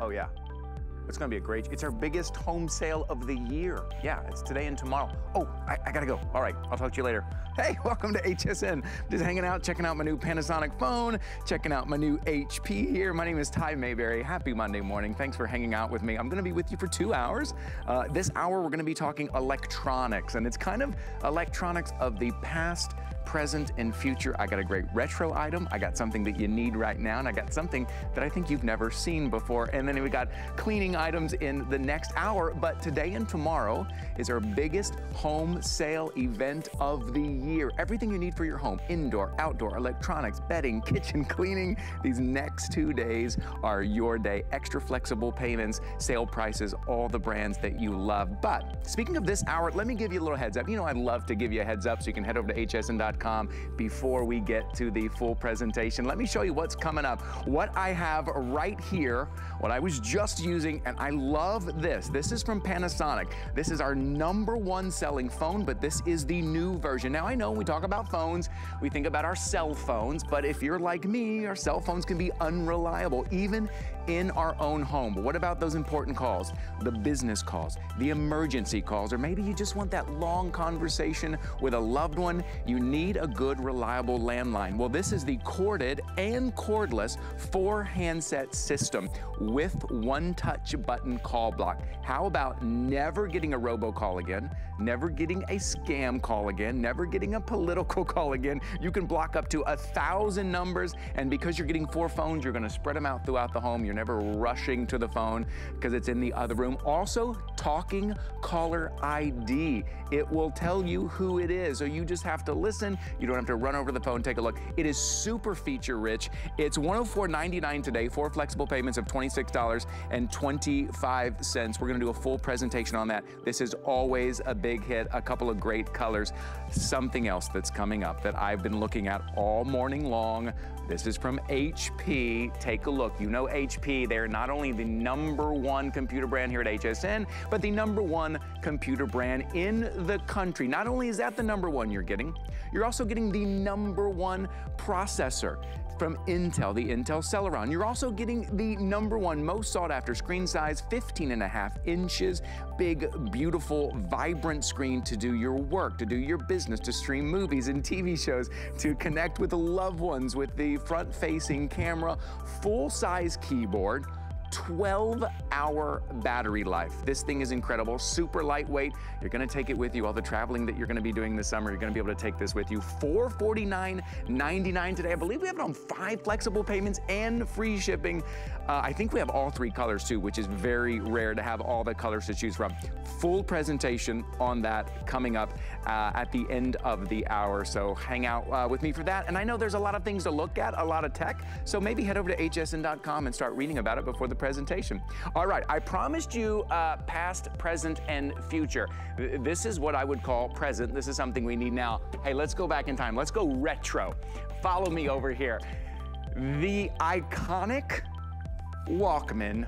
Oh yeah. It's gonna be a great, it's our biggest home sale of the year. Yeah, it's today and tomorrow. Oh, I, I, gotta go. All right, I'll talk to you later. Hey, welcome to HSN. Just hanging out, checking out my new Panasonic phone, checking out my new HP here. My name is Ty Mayberry. Happy Monday morning. Thanks for hanging out with me. I'm gonna be with you for two hours. Uh, this hour, we're gonna be talking electronics, and it's kind of electronics of the past, present, and future. I got a great retro item. I got something that you need right now, and I got something that I think you've never seen before. And then we got cleaning items in the next hour, but today and tomorrow is our biggest home sale event of the year. Everything you need for your home, indoor, outdoor, electronics, bedding, kitchen, cleaning. These next two days are your day. Extra flexible payments, sale prices, all the brands that you love. But speaking of this hour, let me give you a little heads up. You know, I'd love to give you a heads up so you can head over to hsn.com before we get to the full presentation. Let me show you what's coming up. What I have right here, what I was just using and I love this. This is from Panasonic. This is our number one selling phone, but this is the new version. Now, I know we talk about phones, we think about our cell phones, but if you're like me, our cell phones can be unreliable, even in our own home. But what about those important calls? The business calls, the emergency calls, or maybe you just want that long conversation with a loved one. You need a good, reliable landline. Well, this is the corded and cordless four handset system with one touch button call block. How about never getting a robocall again, never getting a scam call again, never getting a political call again. You can block up to a thousand numbers, and because you're getting four phones, you're gonna spread them out throughout the home. You're never rushing to the phone because it's in the other room. Also, talking caller ID. It will tell you who it is, so you just have to listen. You don't have to run over the phone, take a look. It is super feature rich. It's $104.99 today, four flexible payments of $26.25. We're gonna do a full presentation on that. This is always a big hit, a couple of great colors. Something else that's coming up that I've been looking at all morning long. This is from HP. Take a look. You know HP, they're not only the number one computer brand here at HSN, but the number one computer brand in the country. Not only is that the number one you're getting, you're also getting the number one processor from Intel, the Intel Celeron. You're also getting the number one most sought after screen size, 15 and a half inches, big, beautiful, vibrant screen to do your work, to do your business, to stream movies and TV shows, to connect with loved ones with the front facing camera, full size keyboard, 12 hour battery life. This thing is incredible, super lightweight. You're gonna take it with you all the traveling that you're gonna be doing this summer. You're gonna be able to take this with you. $449.99 today. I believe we have it on five flexible payments and free shipping. Uh, I think we have all three colors too, which is very rare to have all the colors to choose from. Full presentation on that coming up uh, at the end of the hour. So hang out uh, with me for that. And I know there's a lot of things to look at, a lot of tech. So maybe head over to hsn.com and start reading about it before the presentation. All right, I promised you uh, past, present, and future. This is what I would call present. This is something we need now. Hey, let's go back in time. Let's go retro. Follow me over here. The iconic Walkman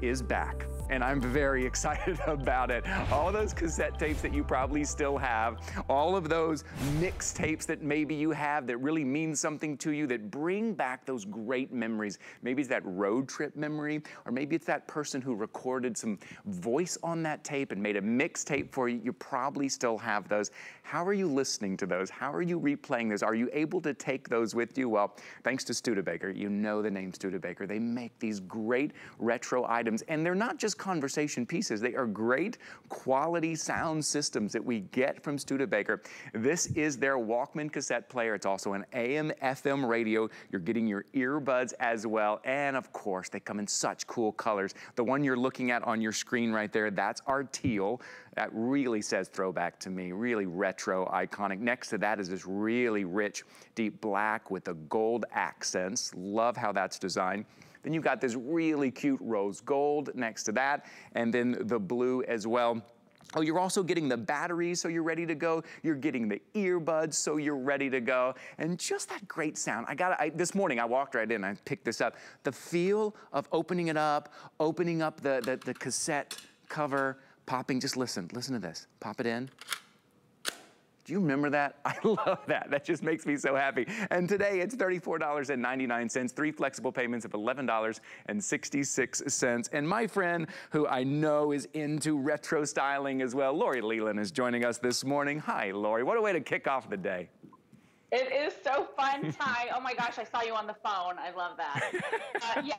is back and I'm very excited about it. All those cassette tapes that you probably still have, all of those mixtapes that maybe you have that really mean something to you, that bring back those great memories. Maybe it's that road trip memory, or maybe it's that person who recorded some voice on that tape and made a mixtape for you. You probably still have those. How are you listening to those? How are you replaying those? Are you able to take those with you? Well, thanks to Studebaker, you know the name Studebaker. They make these great retro items, and they're not just conversation pieces. They are great quality sound systems that we get from Studebaker. This is their Walkman cassette player. It's also an AM FM radio. You're getting your earbuds as well. And of course, they come in such cool colors. The one you're looking at on your screen right there, that's our teal. That really says throwback to me, really retro, iconic. Next to that is this really rich, deep black with the gold accents. Love how that's designed. Then you've got this really cute rose gold next to that, and then the blue as well. Oh, you're also getting the batteries so you're ready to go. You're getting the earbuds so you're ready to go. And just that great sound. I got it, this morning I walked right in, I picked this up. The feel of opening it up, opening up the, the, the cassette cover, popping, just listen, listen to this. Pop it in. Do you remember that? I love that. That just makes me so happy. And today it's $34.99, three flexible payments of $11.66. And my friend, who I know is into retro styling as well, Lori Leland is joining us this morning. Hi, Lori. What a way to kick off the day. It is so fun, Ty. oh my gosh, I saw you on the phone. I love that. Uh, yeah,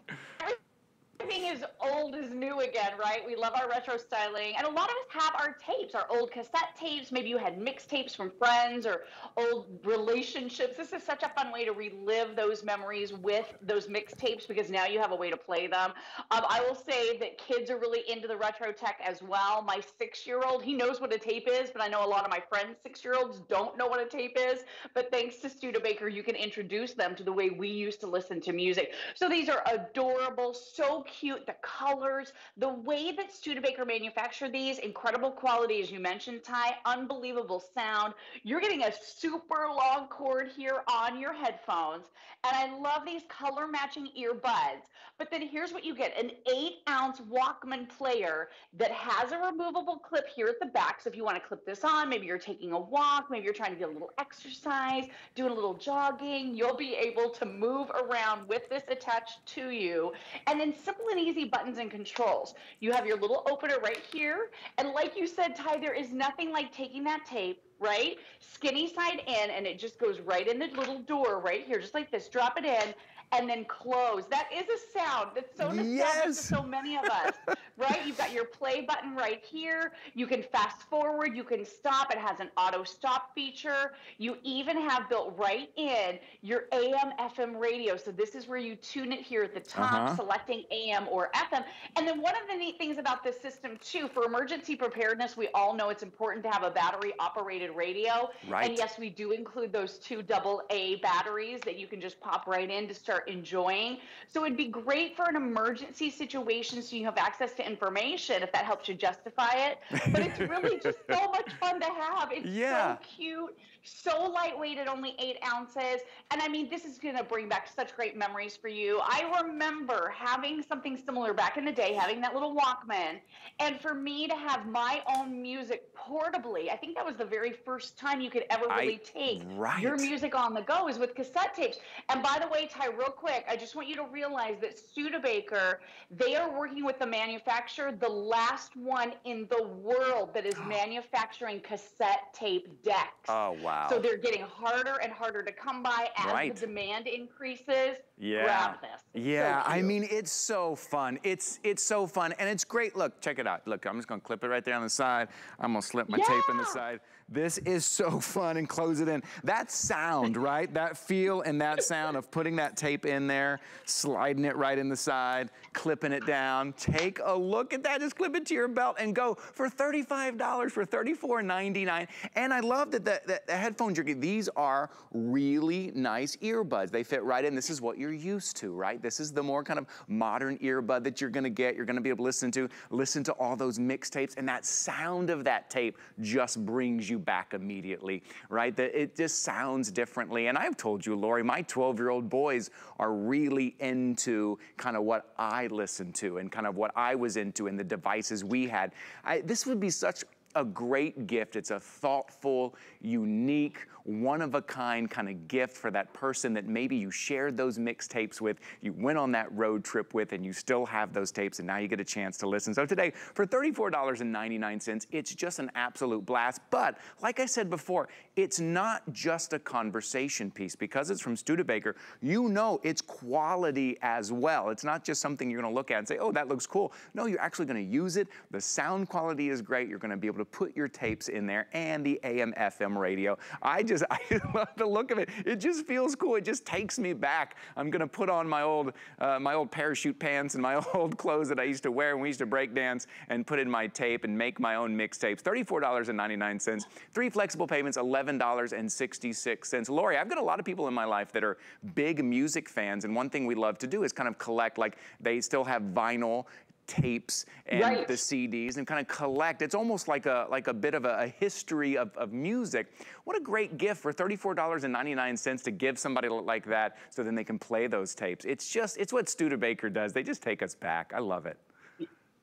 everything is old is new again, right? We love our retro styling. And a lot of us have our tapes, our old cassette tapes. Maybe you had mixtapes from friends or old relationships. This is such a fun way to relive those memories with those mixtapes because now you have a way to play them. Um, I will say that kids are really into the retro tech as well. My six year old, he knows what a tape is, but I know a lot of my friends' six year olds don't know what a tape is. But thanks to Studebaker, you can introduce them to the way we used to listen to music. So these are adorable, so cute. The colors, the way that Studebaker manufacture these, incredible quality, as you mentioned, Ty, unbelievable sound. You're getting a super long cord here on your headphones. And I love these color matching earbuds. But then here's what you get an eight ounce Walkman player that has a removable clip here at the back. So if you want to clip this on, maybe you're taking a walk, maybe you're trying to get a little exercise, doing a little jogging, you'll be able to move around with this attached to you. And then simple and easy buttons and controls. You have your little opener right here. And like you said, Ty, there is nothing like taking that tape right? Skinny side in, and it just goes right in the little door right here, just like this. Drop it in, and then close. That is a sound that's so nostalgic yes. to so many of us, right? You've got your play button right here. You can fast forward, you can stop. It has an auto stop feature. You even have built right in your AM FM radio. So this is where you tune it here at the top, uh-huh. selecting AM or FM. And then one of the neat things about this system too, for emergency preparedness, we all know it's important to have a battery operated radio. Right. And yes, we do include those two double A batteries that you can just pop right in to start enjoying. So it'd be great for an emergency situation so you have access to information if that helps you justify it. But it's really just so much fun to have. It's yeah. so cute so lightweight at only eight ounces. And I mean, this is going to bring back such great memories for you. I remember having something similar back in the day, having that little Walkman. And for me to have my own music portably, I think that was the very first time you could ever really I, take right. your music on the go is with cassette tapes. And by the way, Ty, real quick, I just want you to realize that Studebaker, they are working with the manufacturer, the last one in the world that is manufacturing cassette tape decks. Oh, wow. Wow. So they're getting harder and harder to come by as right. the demand increases. Yeah. Yeah, so I mean, it's so fun. It's it's so fun, and it's great. Look, check it out. Look, I'm just gonna clip it right there on the side. I'm gonna slip my yeah. tape in the side. This is so fun and close it in. That sound, right? That feel and that sound of putting that tape in there, sliding it right in the side, clipping it down. Take a look at that. Just clip it to your belt and go for $35, for $34.99. And I love that the, the, the headphones you're getting, these are really nice earbuds. They fit right in. This is what you're used to, right? This is the more kind of modern earbud that you're gonna get. You're gonna be able to listen to, listen to all those mixtapes and that sound of that tape just brings you back immediately, right? That it just sounds differently. And I've told you, Lori, my 12 year old boys are really into kind of what I listen to and kind of what I was into and the devices we had. I, this would be such a great gift. It's a thoughtful, unique, one of a kind kind of gift for that person that maybe you shared those mixtapes with, you went on that road trip with, and you still have those tapes, and now you get a chance to listen. So today, for $34.99, it's just an absolute blast. But like I said before, it's not just a conversation piece because it's from Studebaker. You know it's quality as well. It's not just something you're gonna look at and say, oh, that looks cool. No, you're actually gonna use it. The sound quality is great. You're gonna be able to put your tapes in there and the AM FM radio. I just, I love the look of it. It just feels cool. It just takes me back. I'm gonna put on my old, uh, my old parachute pants and my old clothes that I used to wear when we used to break dance and put in my tape and make my own mixtapes. $34.99, three flexible payments, $11.66. Lori, I've got a lot of people in my life that are big music fans, and one thing we love to do is kind of collect, like they still have vinyl tapes and right. the CDs and kind of collect. It's almost like a like a bit of a, a history of, of music. What a great gift for $34.99 to give somebody like that so then they can play those tapes. It's just, it's what Studebaker does. They just take us back. I love it.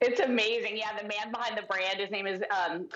It's amazing. Yeah, the man behind the brand, his name is, um,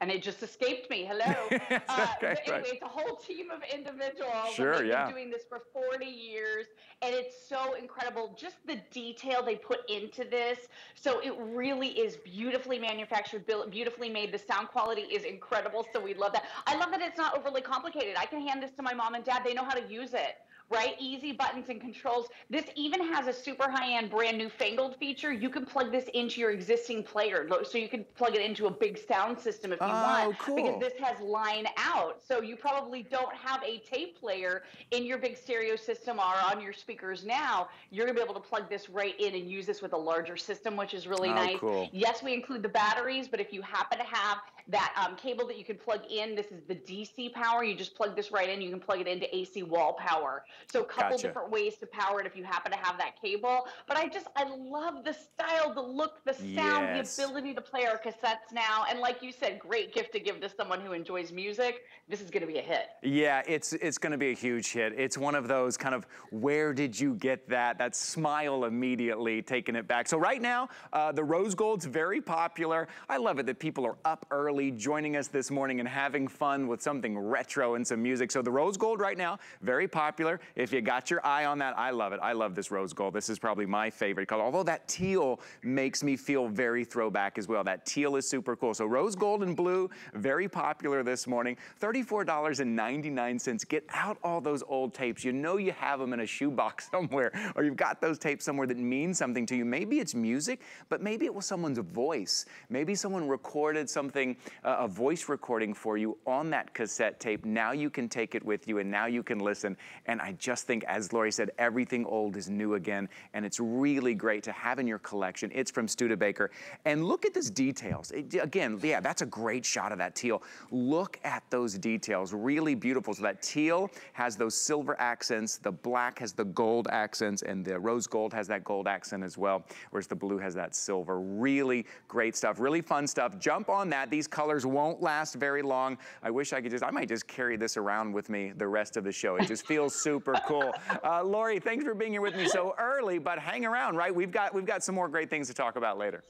and it just escaped me. Hello. uh, okay, anyway, right. it's a whole team of individuals. Sure, yeah. been doing this for 40 years, and it's so incredible. Just the detail they put into this. So it really is beautifully manufactured, beautifully made. The sound quality is incredible. So we love that. I love that it's not overly complicated. I can hand this to my mom and dad. They know how to use it right? Easy buttons and controls. This even has a super high-end, brand new fangled feature. You can plug this into your existing player, so you can plug it into a big sound system if you oh, want, cool. because this has line out. So you probably don't have a tape player in your big stereo system or on your speakers now. You're gonna be able to plug this right in and use this with a larger system, which is really oh, nice. Cool. Yes, we include the batteries, but if you happen to have that um, cable that you can plug in, this is the DC power. You just plug this right in. You can plug it into AC wall power. So a couple gotcha. different ways to power it if you happen to have that cable. But I just I love the style, the look, the sound, yes. the ability to play our cassettes now. And like you said, great gift to give to someone who enjoys music. This is going to be a hit. Yeah, it's it's going to be a huge hit. It's one of those kind of where did you get that? That smile immediately taking it back. So right now, uh, the rose gold's very popular. I love it that people are up early joining us this morning and having fun with something retro and some music. So the rose gold right now, very popular. If you got your eye on that, I love it. I love this rose gold. This is probably my favorite color. Although that teal makes me feel very throwback as well. That teal is super cool. So rose gold and blue, very popular this morning. $34.99. Get out all those old tapes. You know you have them in a shoebox somewhere or you've got those tapes somewhere that mean something to you. Maybe it's music, but maybe it was someone's voice. Maybe someone recorded something, uh, a voice recording for you on that cassette tape. Now you can take it with you and now you can listen. And I just think, as Lori said, everything old is new again. And it's really great to have in your collection. It's from Studebaker. And look at these details. It, again, yeah, that's a great shot of that teal. Look at those details, really beautiful. So that teal has those silver accents, the black has the gold accents, and the rose gold has that gold accent as well, whereas the blue has that silver. Really great stuff, really fun stuff. Jump on that. These colors won't last very long. I wish I could just, I might just carry this around with me the rest of the show. It just feels super cool. Uh, Lori, thanks for being here with me so early, but hang around, right? We've got, we've got some more great things to talk about later.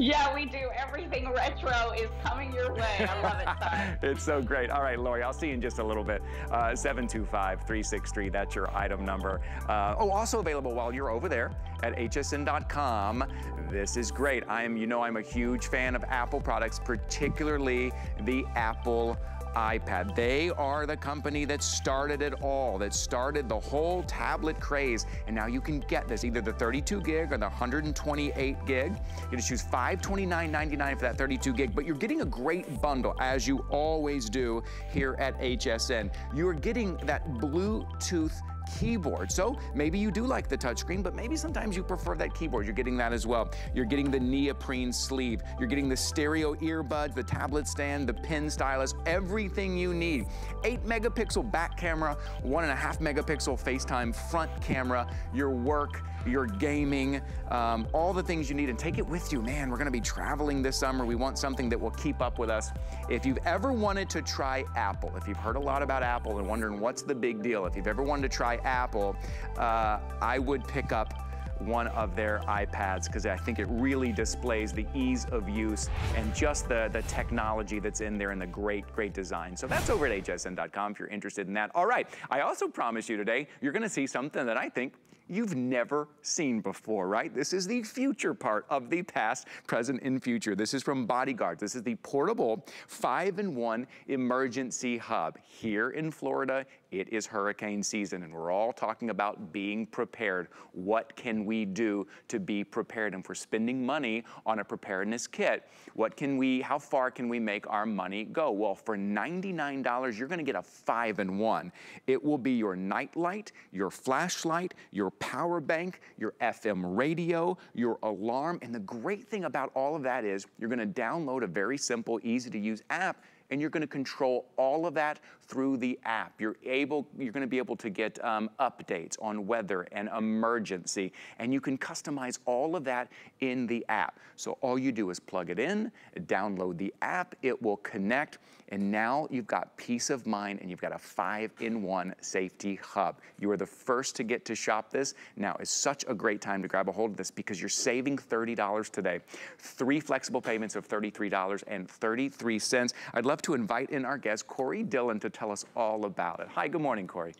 Yeah, we do. Everything retro is coming your way. I love it, son. it's so great. All right, Lori, I'll see you in just a little bit. Uh, 725-363, that's your item number. Uh, oh, also available while you're over there at hsn.com. This is great. I am, you know, I'm a huge fan of Apple products, particularly the Apple iPad. They are the company that started it all, that started the whole tablet craze. And now you can get this, either the 32 gig or the 128 gig. You just choose $529.99 for that 32 gig, but you're getting a great bundle, as you always do here at HSN. You're getting that Bluetooth keyboard. So maybe you do like the touchscreen, but maybe sometimes you prefer that keyboard. You're getting that as well. You're getting the neoprene sleeve. You're getting the stereo earbuds, the tablet stand, the pen stylus, everything you need. Eight megapixel back camera, one and a half megapixel FaceTime front camera, your work, your gaming, um, all the things you need and take it with you. Man, we're gonna be traveling this summer. We want something that will keep up with us. If you've ever wanted to try Apple, if you've heard a lot about Apple and wondering what's the big deal, if you've ever wanted to try Apple, uh, I would pick up one of their iPads because I think it really displays the ease of use and just the, the technology that's in there and the great, great design. So that's over at hsn.com if you're interested in that. All right, I also promise you today, you're gonna see something that I think you've never seen before, right? This is the future part of the past, present, and future. This is from Bodyguard. This is the portable five-in-one emergency hub here in Florida it is hurricane season and we're all talking about being prepared. What can we do to be prepared? And for spending money on a preparedness kit, what can we, how far can we make our money go? Well, for $99, you're gonna get a five-in-one. It will be your night light, your flashlight, your power bank, your FM radio, your alarm. And the great thing about all of that is you're gonna download a very simple, easy to use app and you're gonna control all of that through the app. You're able, you're gonna be able to get um, updates on weather and emergency, and you can customize all of that in the app. So all you do is plug it in, download the app, it will connect, and now you've got peace of mind and you've got a five-in-one safety hub. You are the first to get to shop this. Now is such a great time to grab a hold of this because you're saving $30 today. Three flexible payments of $33.33. I'd love to invite in our guest, Corey Dylan, to tell us all about it. Hi, good morning, Corey.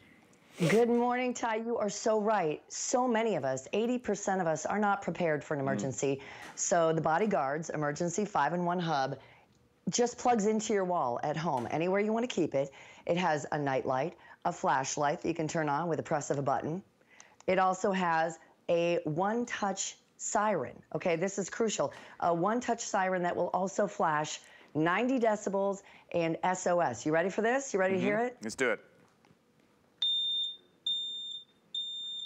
Good morning, Ty. You are so right. So many of us, 80% of us, are not prepared for an emergency. Mm. So the Bodyguards Emergency 5-in-1 Hub just plugs into your wall at home, anywhere you want to keep it. It has a night light, a flashlight that you can turn on with the press of a button. It also has a one-touch siren. Okay, this is crucial. A one-touch siren that will also flash 90 decibels and SOS. You ready for this? You ready mm -hmm. to hear mm-hmm. it? Let's do it.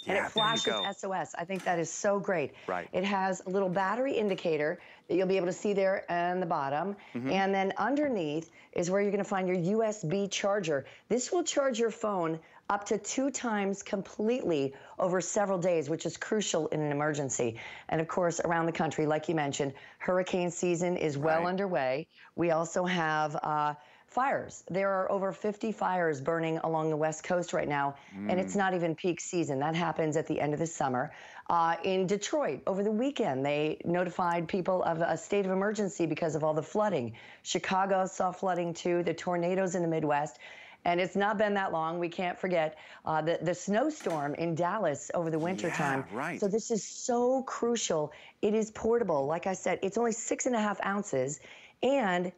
And it flashes SOS. I think that is so great. Right. It has a little battery indicator that you'll be able to see there on the bottom. Mm -hmm. And then underneath is where you're going to find your USB charger. This will charge your phone up to two times completely over several days, which is crucial in an emergency. And of course, around the country, like you mentioned, hurricane season is well right. underway. We also have uh, fires. There are over 50 fires burning along the West Coast right now, mm. and it's mm. not even peak season. That happens at the end of the summer. Uh, in Detroit, over the weekend, they notified people of a state of emergency because of all the flooding. Chicago saw flooding too, the tornadoes in the Midwest. And it's not been that long. We can't forget uh, the, the snowstorm in Dallas over the wintertime. Yeah, right. So this is so crucial. It is portable. Like I said, it's only six and a half ounces. And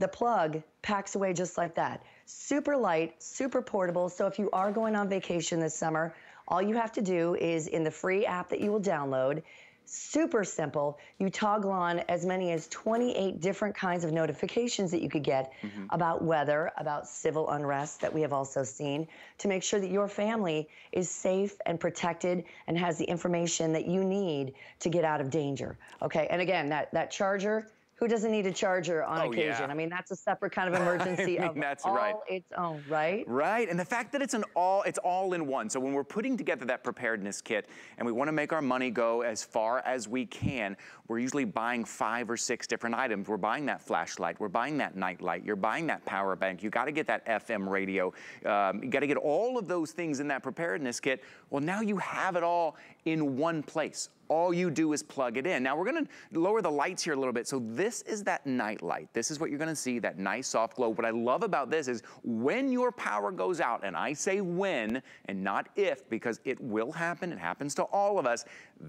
the plug packs away just like that. Super light, super portable. So if you are going on vacation this summer, all you have to do is in the free app that you will download, super simple. You toggle on as many as 28 different kinds of notifications that you could get mm -hmm. about weather, about civil unrest that we have also seen to make sure that your family is safe and protected and has the information that you need to get out of danger. Okay, and again, that, that charger, who doesn't need a charger on oh, occasion? Yeah. I mean, that's a separate kind of emergency I mean, of that's all right. its own, right? Right, and the fact that it's an all, it's all in one. So when we're putting together that preparedness kit and we wanna make our money go as far as we can, we're usually buying five or six different items. We're buying that flashlight, we're buying that night light, you're buying that power bank, you gotta get that FM radio, um, you gotta get all of those things in that preparedness kit. Well, now you have it all in one place all you do is plug it in. Now we're gonna lower the lights here a little bit. So this is that night light. This is what you're gonna see, that nice soft glow. What I love about this is when your power goes out, and I say when and not if, because it will happen, it happens to all of us,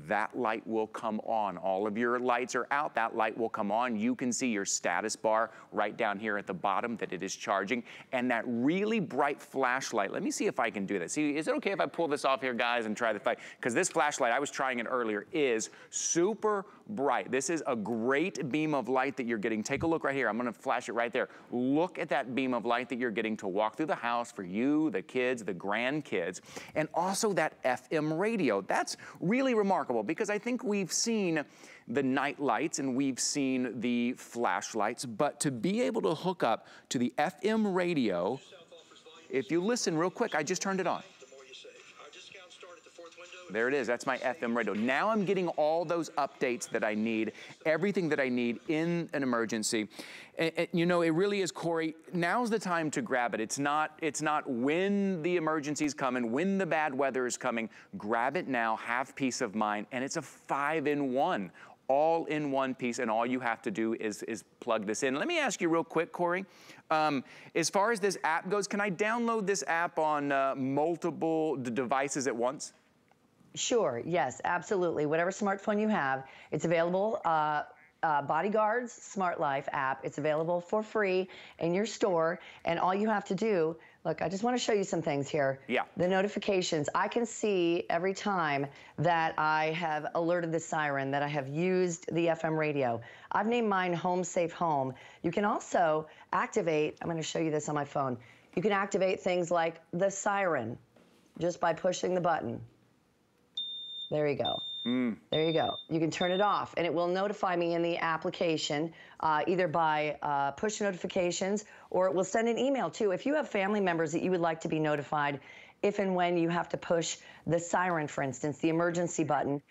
that light will come on. All of your lights are out, that light will come on. You can see your status bar right down here at the bottom that it is charging. And that really bright flashlight, let me see if I can do that. See, is it okay if I pull this off here, guys, and try the fight? Because this flashlight, I was trying it earlier, is super bright. This is a great beam of light that you're getting. Take a look right here. I'm gonna flash it right there. Look at that beam of light that you're getting to walk through the house for you, the kids, the grandkids, and also that FM radio. That's really remarkable because I think we've seen the night lights and we've seen the flashlights, but to be able to hook up to the FM radio, if you listen real quick, I just turned it on. There it is, that's my FM radio. Now I'm getting all those updates that I need, everything that I need in an emergency. And, and, you know, it really is, Corey, now's the time to grab it. It's not, it's not when the emergency's coming, when the bad weather is coming. Grab it now, have peace of mind, and it's a five-in-one all in one piece, and all you have to do is, is plug this in. Let me ask you real quick, Corey. Um, as far as this app goes, can I download this app on uh, multiple devices at once? Sure, yes, absolutely. Whatever smartphone you have, it's available. Uh, uh, Bodyguard's Smart Life app. It's available for free in your store. And all you have to do, look, I just want to show you some things here. Yeah. The notifications. I can see every time that I have alerted the siren, that I have used the FM radio. I've named mine Home Safe Home. You can also activate, I'm going to show you this on my phone. You can activate things like the siren just by pushing the button. There you go. Mm. There you go. You can turn it off, and it will notify me in the application, uh, either by uh, push notifications or it will send an email too. If you have family members that you would like to be notified, if and when you have to push the siren, for instance, the emergency button,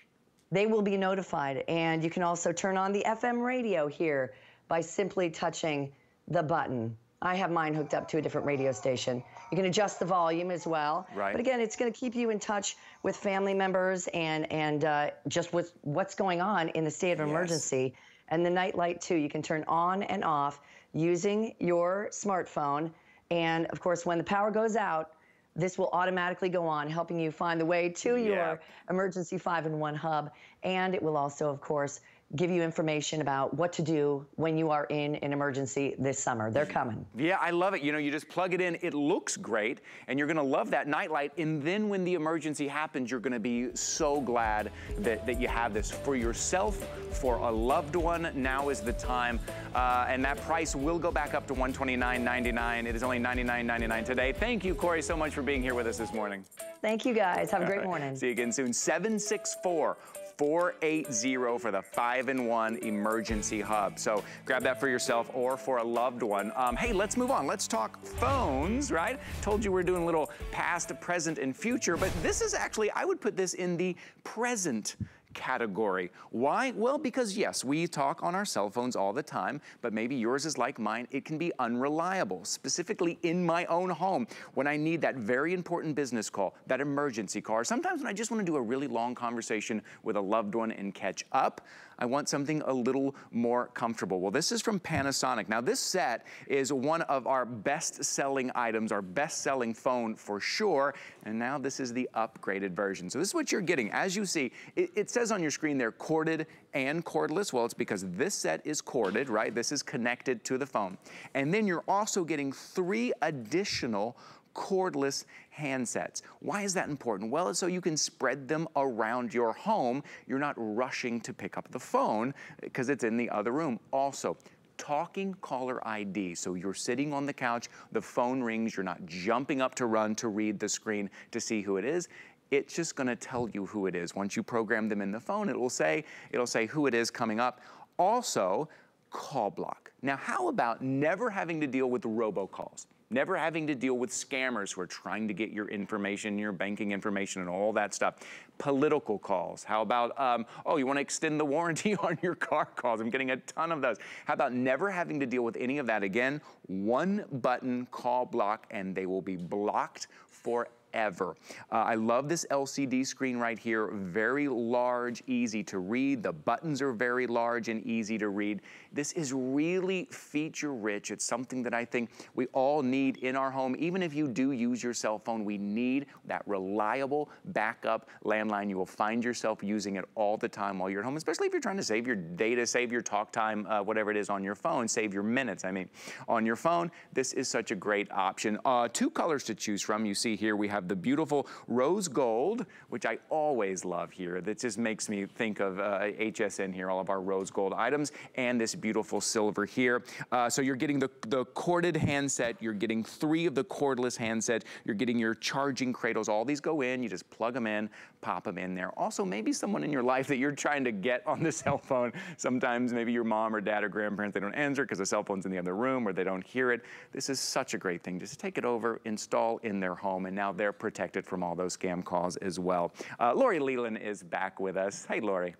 they will be notified. And you can also turn on the FM radio here by simply touching the button. I have mine hooked up to a different radio station. You can adjust the volume as well. Right. But again, it's going to keep you in touch with family members and and uh, just with what's going on in the state of emergency. Yes. And the night light too, you can turn on and off using your smartphone. And of course, when the power goes out, this will automatically go on, helping you find the way to yeah. your emergency 5 in 1 hub. And it will also, of course, give you information about what to do when you are in an emergency this summer. They're coming. Yeah, I love it. You know, you just plug it in. It looks great, and you're going to love that nightlight. And then when the emergency happens, you're going to be so glad that, that you have this for yourself, for a loved one. Now is the time. Uh, and that price will go back up to $129.99. It is only $99.99 today. Thank you, Corey, so much for being here with us this morning. Thank you, guys. Have a great right. morning. See you again soon. 764 480 for the 5-in-1 emergency hub. So grab that for yourself or for a loved one. Um, hey, let's move on. Let's talk phones, right? Told you we're doing a little past, present, and future, but this is actually, I would put this in the present category. Why? Well, because yes, we talk on our cell phones all the time, but maybe yours is like mine. It can be unreliable, specifically in my own home when I need that very important business call, that emergency call, sometimes when I just want to do a really long conversation with a loved one and catch up. I want something a little more comfortable. Well, this is from Panasonic. Now, this set is one of our best-selling items, our best-selling phone for sure, and now this is the upgraded version. So this is what you're getting. As you see, it, it says on your screen there, corded and cordless. Well, it's because this set is corded, right? This is connected to the phone. And then you're also getting three additional cordless handsets. Why is that important? Well, it's so you can spread them around your home. You're not rushing to pick up the phone because it's in the other room. Also, talking caller ID. So you're sitting on the couch, the phone rings, you're not jumping up to run to read the screen to see who it is. It's just gonna tell you who it is. Once you program them in the phone, it will say, it'll say who it is coming up. Also, call block. Now, how about never having to deal with robocalls? Never having to deal with scammers who are trying to get your information, your banking information and all that stuff. Political calls. How about, um, oh, you want to extend the warranty on your car calls? I'm getting a ton of those. How about never having to deal with any of that again? One button call block and they will be blocked forever ever. Uh, I love this LCD screen right here. Very large, easy to read. The buttons are very large and easy to read. This is really feature rich. It's something that I think we all need in our home. Even if you do use your cell phone, we need that reliable backup landline. You will find yourself using it all the time while you're at home, especially if you're trying to save your data, save your talk time, uh, whatever it is on your phone, save your minutes, I mean. On your phone, this is such a great option. Uh, two colors to choose from. You see here we have the beautiful rose gold, which I always love here. That just makes me think of uh, HSN here, all of our rose gold items, and this beautiful silver here. Uh, so you're getting the, the corded handset, you're getting three of the cordless handsets, you're getting your charging cradles. All these go in, you just plug them in, pop them in there. Also, maybe someone in your life that you're trying to get on the cell phone. Sometimes maybe your mom or dad or grandparents, they don't answer because the cell phone's in the other room or they don't hear it. This is such a great thing. Just take it over, install in their home, and now they're protected from all those scam calls as well. Uh, Lori Leland is back with us. Hey, Lori.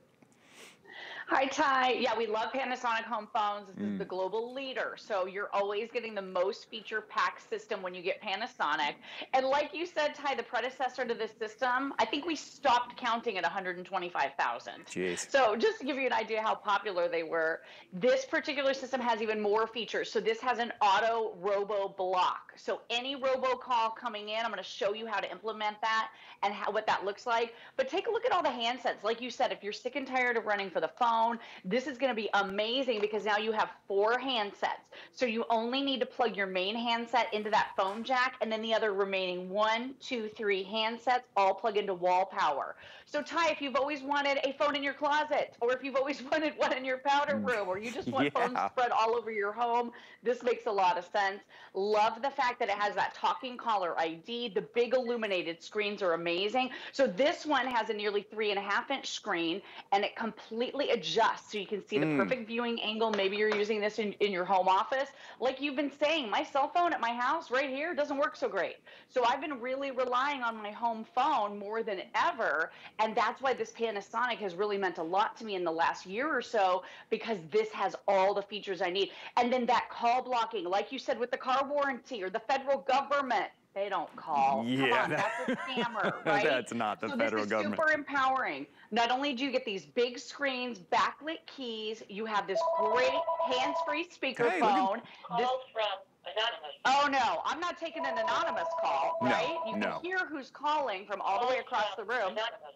Hi, Ty. Yeah, we love Panasonic home phones. This mm. is the global leader. So you're always getting the most feature packed system when you get Panasonic. And like you said, Ty, the predecessor to this system, I think we stopped counting at 125,000. Jeez. So just to give you an idea how popular they were, this particular system has even more features. So this has an auto robo block. So any robocall coming in, I'm going to show you how to implement that and how what that looks like. But take a look at all the handsets. Like you said, if you're sick and tired of running for the phone, phone. This is going to be amazing because now you have four handsets. So you only need to plug your main handset into that phone jack and then the other remaining one, two, three handsets all plug into wall power. So Ty, if you've always wanted a phone in your closet or if you've always wanted one in your powder mm. room or you just want yeah. phones spread all over your home, this makes a lot of sense. Love the fact that it has that talking caller ID. The big illuminated screens are amazing. So this one has a nearly three and a half inch screen and it completely adjusts so you can see the mm. perfect viewing angle. Maybe you're using this in, in your home office. Like you've been saying, my cell phone at my house right here doesn't work so great. So I've been really relying on my home phone more than ever. And that's why this Panasonic has really meant a lot to me in the last year or so because this has all the features I need. And then that call blocking, like you said with the car warranty or the federal government, they don't call. Yeah, on, that's a scammer, right? that's not the so federal this is government. Super empowering. Not only do you get these big screens, backlit keys, you have this great hands-free speakerphone. Hey, this, from anonymous. Oh no, I'm not taking an anonymous call, right? No, you no. can hear who's calling from all the way across the room. Anonymous.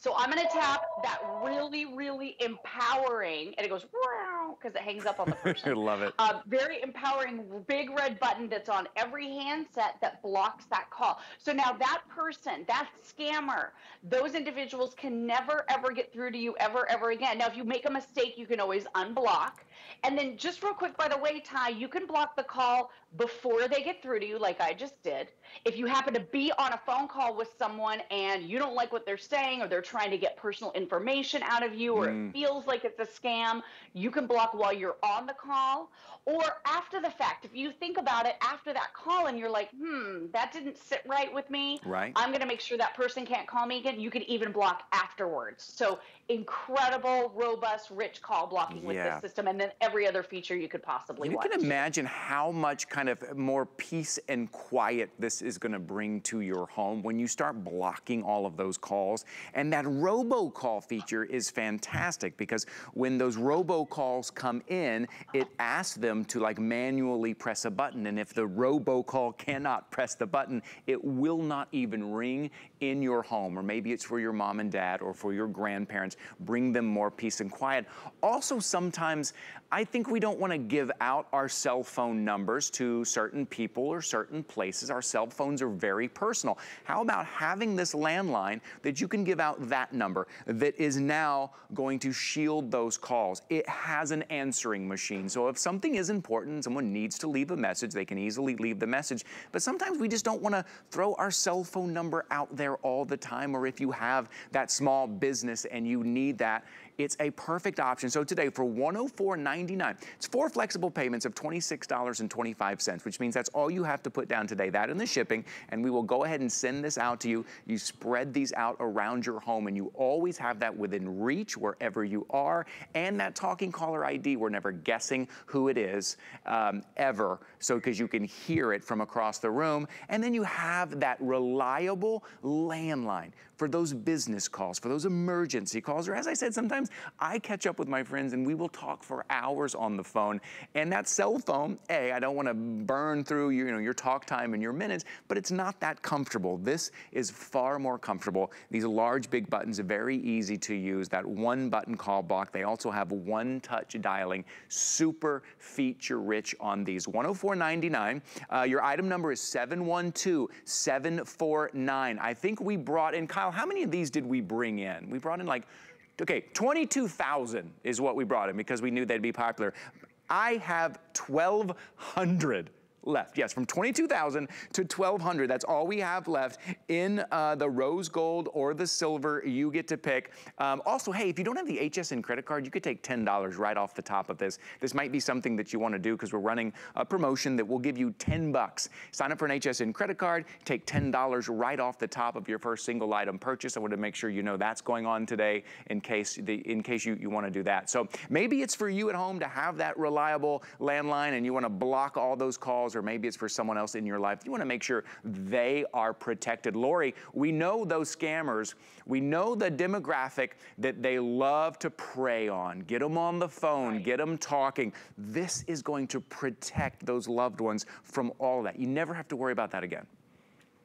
So I'm going to tap that really, really empowering, and it goes because it hangs up on the person. I love it. Uh, very empowering big red button that's on every handset that blocks that call. So now that person, that scammer, those individuals can never ever get through to you ever ever again. Now if you make a mistake, you can always unblock. And then just real quick, by the way, Ty, you can block the call before they get through to you, like I just did. If you happen to be on a phone call with someone and you don't like what they're saying or they're trying to get personal information out of you or mm. it feels like it's a scam, you can block while you're on the call or after the fact. If you think about it after that call and you're like, hmm, that didn't sit right with me. Right. I'm going to make sure that person can't call me again. You can even block afterwards. So incredible, robust, rich call blocking with yeah. this system, and then every other feature you could possibly you want. You can imagine how much kind of more peace and quiet this is gonna bring to your home when you start blocking all of those calls. And that robocall feature is fantastic because when those robocalls come in, it asks them to like manually press a button. And if the robocall cannot press the button, it will not even ring in your home. Or maybe it's for your mom and dad or for your grandparents bring them more peace and quiet. Also, sometimes I think we don't want to give out our cell phone numbers to certain people or certain places. Our cell phones are very personal. How about having this landline that you can give out that number that is now going to shield those calls? It has an answering machine. So if something is important, someone needs to leave a message, they can easily leave the message. But sometimes we just don't want to throw our cell phone number out there all the time. Or if you have that small business and you need that, it's a perfect option. So today for $104.99, it's four flexible payments of $26.25, which means that's all you have to put down today, that and the shipping, and we will go ahead and send this out to you. You spread these out around your home, and you always have that within reach wherever you are, and that talking caller ID, we're never guessing who it is um, ever, so because you can hear it from across the room, and then you have that reliable landline for those business calls, for those emergency calls, or as I said, sometimes I catch up with my friends and we will talk for hours on the phone. And that cell phone, A, I don't want to burn through your, you know, your talk time and your minutes, but it's not that comfortable. This is far more comfortable. These large, big buttons are very easy to use. That one button call block. They also have one touch dialing. Super feature rich on these. 104.99. Uh, your item number is 712749. I think we brought in, Kyle, how many of these did we bring in? We brought in like, okay, 22,000 is what we brought in because we knew they'd be popular. I have 1,200 left. Yes, from 22,000 to 1,200. That's all we have left in uh, the rose gold or the silver. You get to pick. Um, also, hey, if you don't have the HSN credit card, you could take $10 right off the top of this. This might be something that you want to do because we're running a promotion that will give you 10 bucks. Sign up for an HSN credit card, take $10 right off the top of your first single item purchase. I want to make sure you know that's going on today in case the in case you, you want to do that. So maybe it's for you at home to have that reliable landline and you want to block all those calls calls or maybe it's for someone else in your life. You wanna make sure they are protected. Lori, we know those scammers. We know the demographic that they love to prey on. Get them on the phone, right. get them talking. This is going to protect those loved ones from all that. You never have to worry about that again.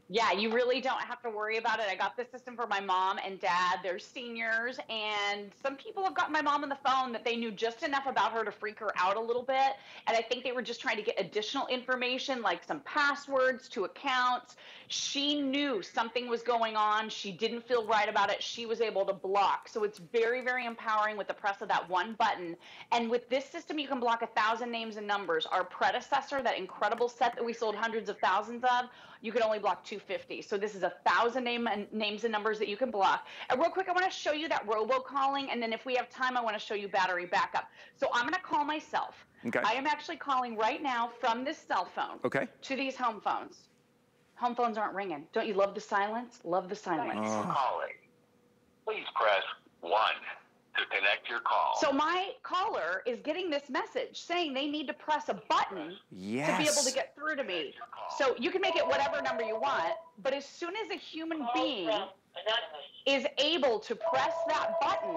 Yeah, you really don't have to worry about it. I got this system for my mom and dad. They're seniors, and some people have gotten my mom on the phone that they knew just enough about her to freak her out a little bit. And I think they were just trying to get additional information, like some passwords to accounts. She knew something was going on. She didn't feel right about it. She was able to block. So it's very, very empowering with the press of that one button. And with this system, you can block a thousand names and numbers. Our predecessor, that incredible set that we sold hundreds of thousands of, you could only block 250. So this is a thousand name and names and numbers that you can block. And real quick, I want to show you that robocalling, and then if we have time, I want to show you battery backup. So I'm going to call myself. Okay. I am actually calling right now from this cell phone Okay. to these home phones. Home phones aren't ringing. Don't you love the silence? Love the silence. Oh. Calling. Please press 1 to connect your call. So my caller is getting this message saying they need to press a button to be able to get through to me. So you can make it whatever number you want, but as soon as a human being is able to press that button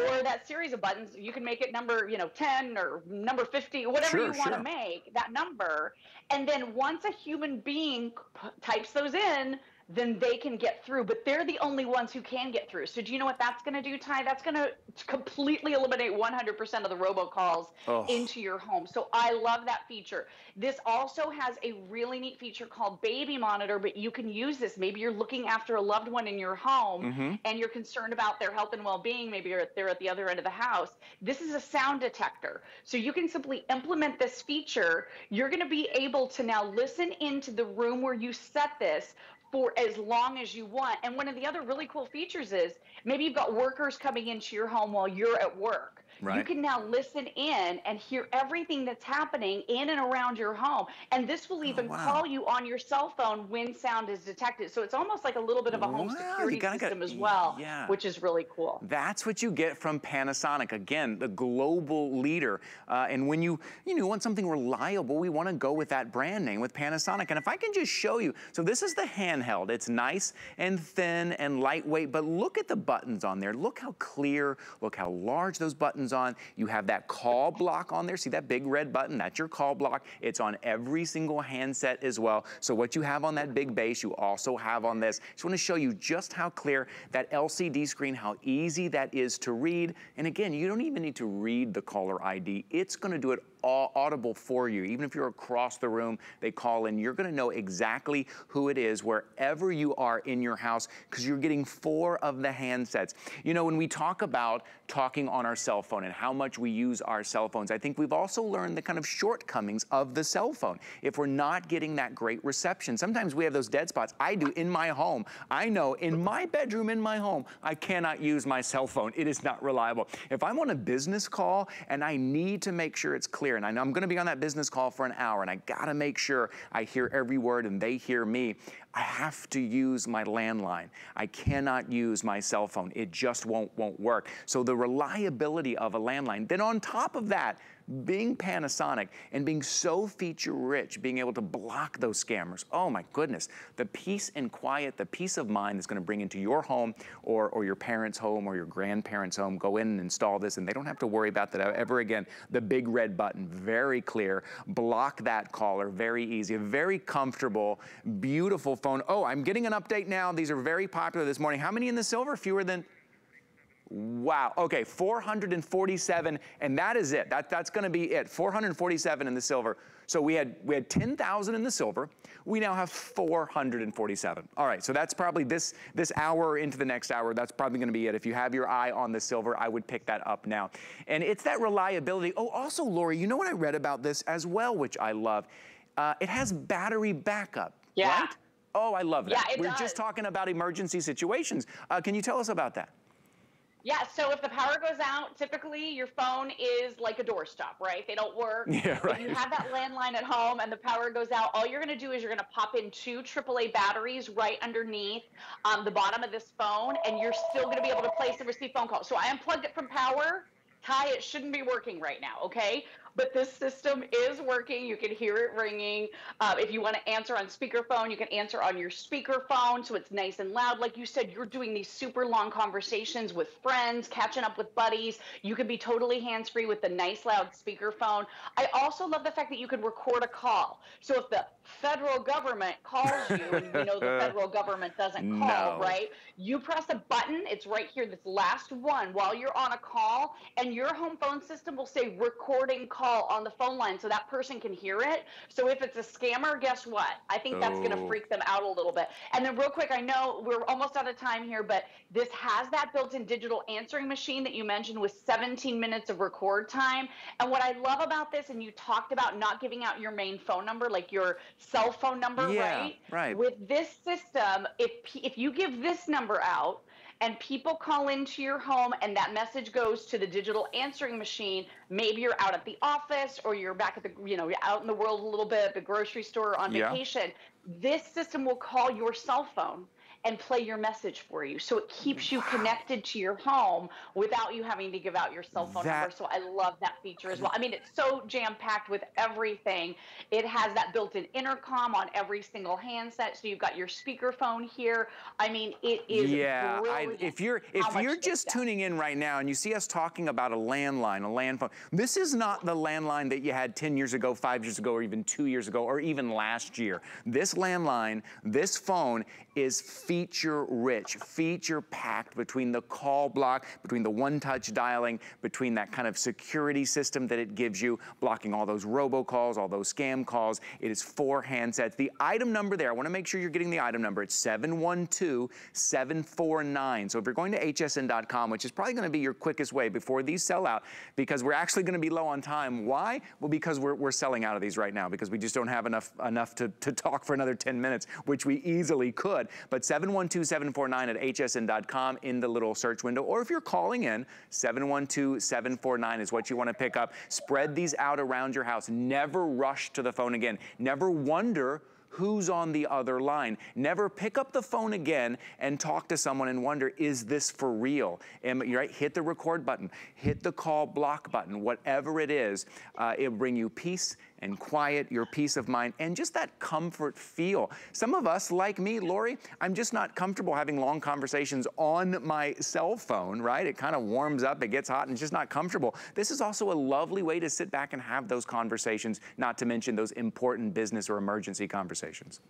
or that series of buttons, you can make it number, you know, 10 or number 50, whatever Sure, you want sure. to make that number. And then once a human being p- types those in, then they can get through, but they're the only ones who can get through. So do you know what that's going to do, Ty? That's going to completely eliminate 100% of the robocalls Oh. into your home. So I love that feature. This also has a really neat feature called Baby Monitor, but you can use this. Maybe you're looking after a loved one in your home Mhm. and you're concerned about their health and well-being. Maybe you're, they're at the other end of the house. This is a sound detector. So you can simply implement this feature. You're going to be able to now listen into the room where you set this for as long as you want. And one of the other really cool features is maybe you've got workers coming into your home while you're at work. You can now listen in and hear everything that's happening in and around your home. And this will even Oh, wow. call you on your cell phone when sound is detected. So it's almost like a little bit of a home Wow, security system as well, yeah. which is really cool. That's what you get from Panasonic. Again, the global leader. Uh, and when you, you know, want something reliable, we want to go with that brand name with Panasonic. And if I can just show you, so this is the handheld. It's nice and thin and lightweight, but look at the buttons on there. Look how clear, look how large those buttons on. You have that call block on there. See that big red button? That's your call block. It's on every single handset as well. So what you have on that big base, you also have on this. Just want to show you just how clear that LCD screen, how easy that is to read. And again, you don't even need to read the caller ID. It's going to do it audible for you. Even if you're across the room, they call in, you're gonna know exactly who it is wherever you are in your house because you're getting four of the handsets. You know, when we talk about talking on our cell phone and how much we use our cell phones, I think we've also learned the kind of shortcomings of the cell phone. If we're not getting that great reception, sometimes we have those dead spots. I do in my home. I know in my bedroom, in my home, I cannot use my cell phone. It is not reliable. If I'm on a business call and I need to make sure it's clear, and I know I'm gonna be on that business call for an hour and I gotta make sure I hear every word and they hear me, I have to use my landline. I cannot use my cell phone. It just won't, won't work. So the reliability of a landline, then on top of that, being Panasonic and being so feature rich, being able to block those scammers, oh my goodness, the peace and quiet, the peace of mind that's gonna bring into your home or, or your parents' home or your grandparents' home, go in and install this and they don't have to worry about that ever again. The big red button, very clear, block that caller, very easy, a very comfortable, beautiful phone. Oh, I'm getting an update now. These are very popular this morning. How many in the silver? Fewer than Wow. Okay, 447, and that is it. That, that's going to be it. 447 in the silver. So we had we had 10,000 in the silver. We now have 447. All right. So that's probably this this hour into the next hour. That's probably going to be it. If you have your eye on the silver, I would pick that up now. And it's that reliability. Oh, also, Lori, you know what I read about this as well, which I love. Uh, it has battery backup. Yeah. Right? Oh, I love that. Yeah, it We're does. just talking about emergency situations. Uh, can you tell us about that? Yeah, so if the power goes out, typically your phone is like a doorstop, right? They don't work. Yeah, right. If you have that landline at home and the power goes out, all you're going to do is you're going to pop in two AAA batteries right underneath um, the bottom of this phone, and you're still going to be able to place and receive phone calls. So I unplugged it from power. Ty, it shouldn't be working right now, okay? But this system is working. You can hear it ringing. Uh, if you want to answer on speakerphone, you can answer on your speakerphone, so it's nice and loud. Like you said, you're doing these super long conversations with friends, catching up with buddies. You can be totally hands-free with the nice loud speakerphone. I also love the fact that you can record a call. So if the federal government calls you, and you know the federal government doesn't call, No. right? You press a button, it's right here, this last one, while you're on a call, and your home phone system will say recording call on the phone line so that person can hear it. So if it's a scammer, guess what? I think that's going to Oh. freak them out a little bit. And then, real quick, I know we're almost out of time here, but this has that built in digital answering machine that you mentioned with 17 minutes of record time. And what I love about this, and you talked about not giving out your main phone number, like your cell phone number, Yeah, right? right. With this system, if if you give this number out and people call into your home and that message goes to the digital answering machine, maybe you're out at the office or you're back at the you know, you're out in the world a little bit at the grocery store or on Yeah. vacation, this system will call your cell phone and play your message for you. So it keeps you connected to your home without you having to give out your cell phone That- number. So I love that feature as well. I mean, it's so jam packed with everything. It has that built in intercom on every single handset. So you've got your speakerphone here. I mean, it is yeah, I, if you're if you're just tuning in right now and you see us talking about a landline, a land phone, this is not the landline that you had 10 years ago, five years ago, or even two years ago, or even last year. This landline, this phone is feature rich, feature packed between the call block, between the one touch dialing, between that kind of security system that it gives you, blocking all those robocalls, all those scam calls. It is four handsets. The item number there, I want to make sure you're getting the item number. It's 712 749. So if you're going to hsn.com, which is probably going to be your quickest way before these sell out, because we're actually going to be low on time. Why? Well, because we're, we're selling out of these right now because we just don't have enough enough to, to talk for another 10 minutes, which we easily could. But 712 749 at hsn.com in the little search window. Or if you're calling in, 712 749 is what you want to pick up. Spread these out around your house. Never rush to the phone again. Never wonder who's on the other line. Never pick up the phone again and talk to someone and wonder, is this for real? And right, hit the record button, hit the call block button, whatever it is, uh, it'll bring you peace and quiet, your peace of mind, and just that comfort feel. Some of us, like me, Lori, I'm just not comfortable having long conversations on my cell phone, right? It kind of warms up, it gets hot, and it's just not comfortable. This is also a lovely way to sit back and have those conversations, not to mention those important business or emergency conversations.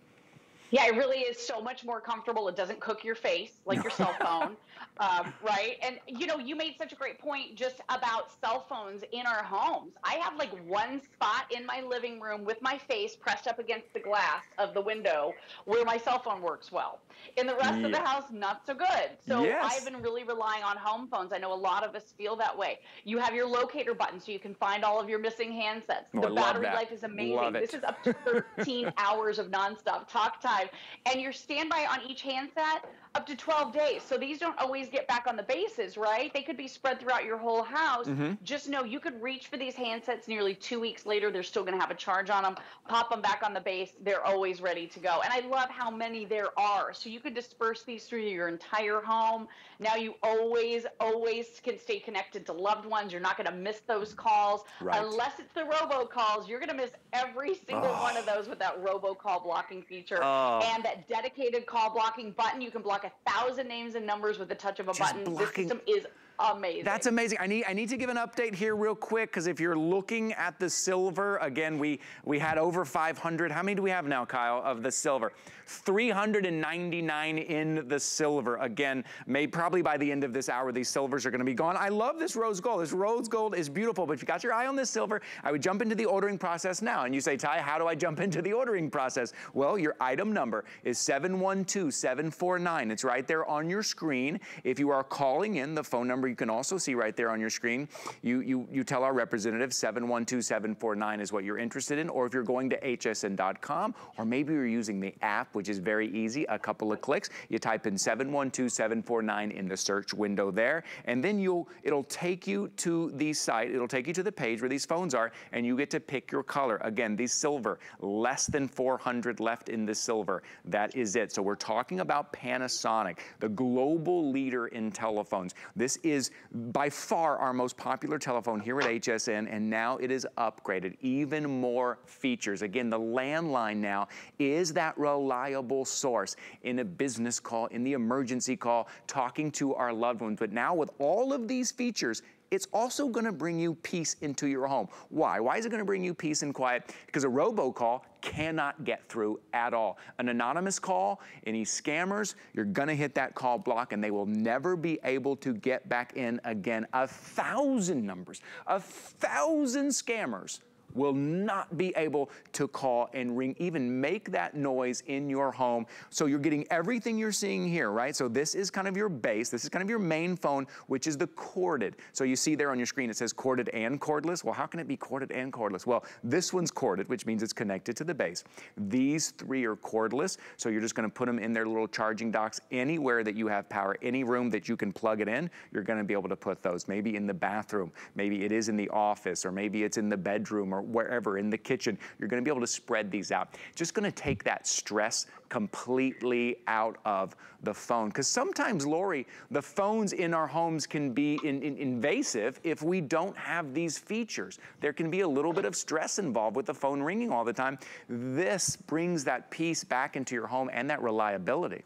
Yeah, it really is so much more comfortable. It doesn't cook your face like your cell phone, um, right? And you know, you made such a great point just about cell phones in our homes. I have like one spot in my living room with my face pressed up against the glass of the window where my cell phone works well. In the rest of the house, not so good. So Yes. I've been really relying on home phones. I know a lot of us feel that way. You have your locator button so you can find all of your missing handsets. Oh, the I battery life is amazing. This is up to 13 hours of nonstop talk time. And your standby on each handset up to 12 days. So these don't always get back on the bases, right? They could be spread throughout your whole house. Mm-hmm. Just know you could reach for these handsets nearly two weeks later. They're still going to have a charge on them. Pop them back on the base. They're always ready to go. And I love how many there are. So you could disperse these through your entire home. Now you always, always can stay connected to loved ones. You're not going to miss those calls. Right. Unless it's the robocalls, you're going to miss every single one of those with that robocall blocking feature. Oh. And that dedicated call blocking button. You can block a thousand names and numbers with the touch of a Just button. blocking- This system is amazing. That's amazing. I need I need to give an update here real quick because if you're looking at the silver, again, we we had over 500. How many do we have now, Kyle, of the silver? 399 in the silver. Again, may probably by the end of this hour, these silvers are going to be gone. I love this rose gold. This rose gold is beautiful, but if you got your eye on this silver, I would jump into the ordering process now. And you say, Ty, how do I jump into the ordering process? Well, your item number is 712749. It's right there on your screen. If you are calling in, the phone number you can also see right there on your screen. You, you, you tell our representative 712749 is what you're interested in, or if you're going to hsn.com, or maybe you're using the app, which is very easy, a couple of clicks. You type in 712749 in the search window there, and then you'll it'll take you to the site, it'll take you to the page where these phones are, and you get to pick your color. Again, these silver, less than 400 left in the silver. That is it. So we're talking about Panasonic, the global leader in telephones. This is is by far our most popular telephone here at HSN, and now it is upgraded. Even more features. Again, the landline now is that reliable source in a business call, in the emergency call, talking to our loved ones. But now with all of these features, it's also gonna bring you peace into your home. Why? Why is it gonna bring you peace and quiet? Because a robocall cannot get through at all. An anonymous call, any scammers, you're gonna hit that call block and they will never be able to get back in again. A thousand numbers, a thousand scammers will not be able to call and ring, even make that noise in your home. So you're getting everything you're seeing here, right? So this is kind of your base. This is kind of your main phone, which is the corded. So you see there on your screen, it says corded and cordless. Well, how can it be corded and cordless? Well, this one's corded, which means it's connected to the base. These three are cordless. So you're just gonna put them in their little charging docks anywhere that you have power, any room that you can plug it in, you're gonna be able to put those. Maybe in the bathroom, maybe it is in the office, or maybe it's in the bedroom or wherever in the kitchen, you're gonna be able to spread these out. Just gonna take that stress completely out of the phone. Because sometimes, Lori, the phones in our homes can be in, in invasive if we don't have these features. There can be a little bit of stress involved with the phone ringing all the time. This brings that peace back into your home and that reliability.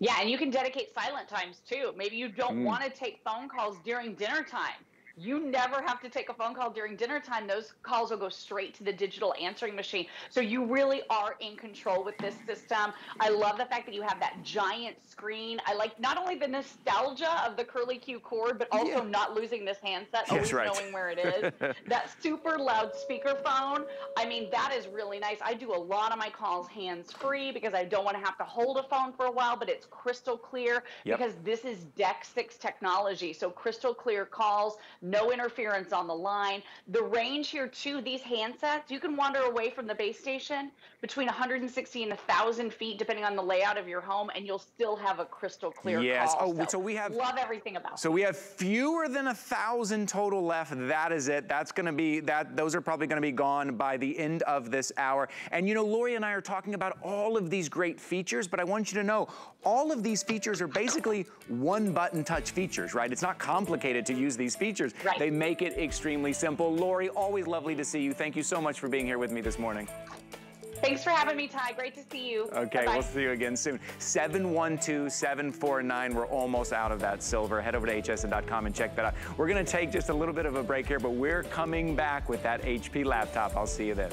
Yeah, and you can dedicate silent times too. Maybe you don't mm. want to take phone calls during dinner time you never have to take a phone call during dinner time. Those calls will go straight to the digital answering machine. So you really are in control with this system. I love the fact that you have that giant screen. I like not only the nostalgia of the curly Q cord, but also yeah. not losing this handset, yes, always right. knowing where it is. that super loud speaker phone. I mean, that is really nice. I do a lot of my calls hands free because I don't want to have to hold a phone for a while, but it's crystal clear yep. because this is DECT 6 technology. So crystal clear calls no interference on the line. The range here too, these handsets, you can wander away from the base station between 160 and 1,000 feet, depending on the layout of your home, and you'll still have a crystal clear yes. Call. Oh, so, so we have love everything about. So we have fewer than a thousand total left. That is it. That's going to be that. Those are probably going to be gone by the end of this hour. And you know, Lori and I are talking about all of these great features, but I want you to know all of these features are basically one button touch features, right? It's not complicated to use these features. Right. They make it extremely simple. Lori, always lovely to see you. Thank you so much for being here with me this morning. Thanks for having me, Ty. Great to see you. Okay, Bye -bye. we'll see you again soon. 712-749. We're almost out of that silver. Head over to hsn.com and check that out. We're going to take just a little bit of a break here, but we're coming back with that HP laptop. I'll see you then.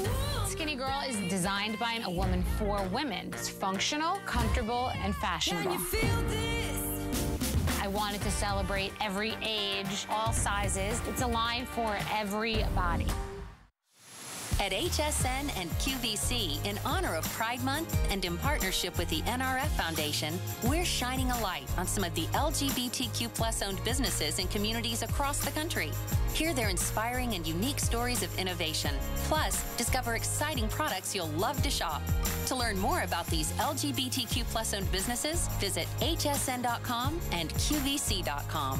Girl is designed by a woman for women. It's functional, comfortable, and fashionable. I wanted to celebrate every age, all sizes. It's a line for every body. At HSN and QVC, in honor of Pride Month and in partnership with the NRF Foundation, we're shining a light on some of the LGBTQ plus owned businesses and communities across the country. Hear their inspiring and unique stories of innovation. Plus, discover exciting products you'll love to shop. To learn more about these LGBTQ plus owned businesses, visit hsn.com and qvc.com.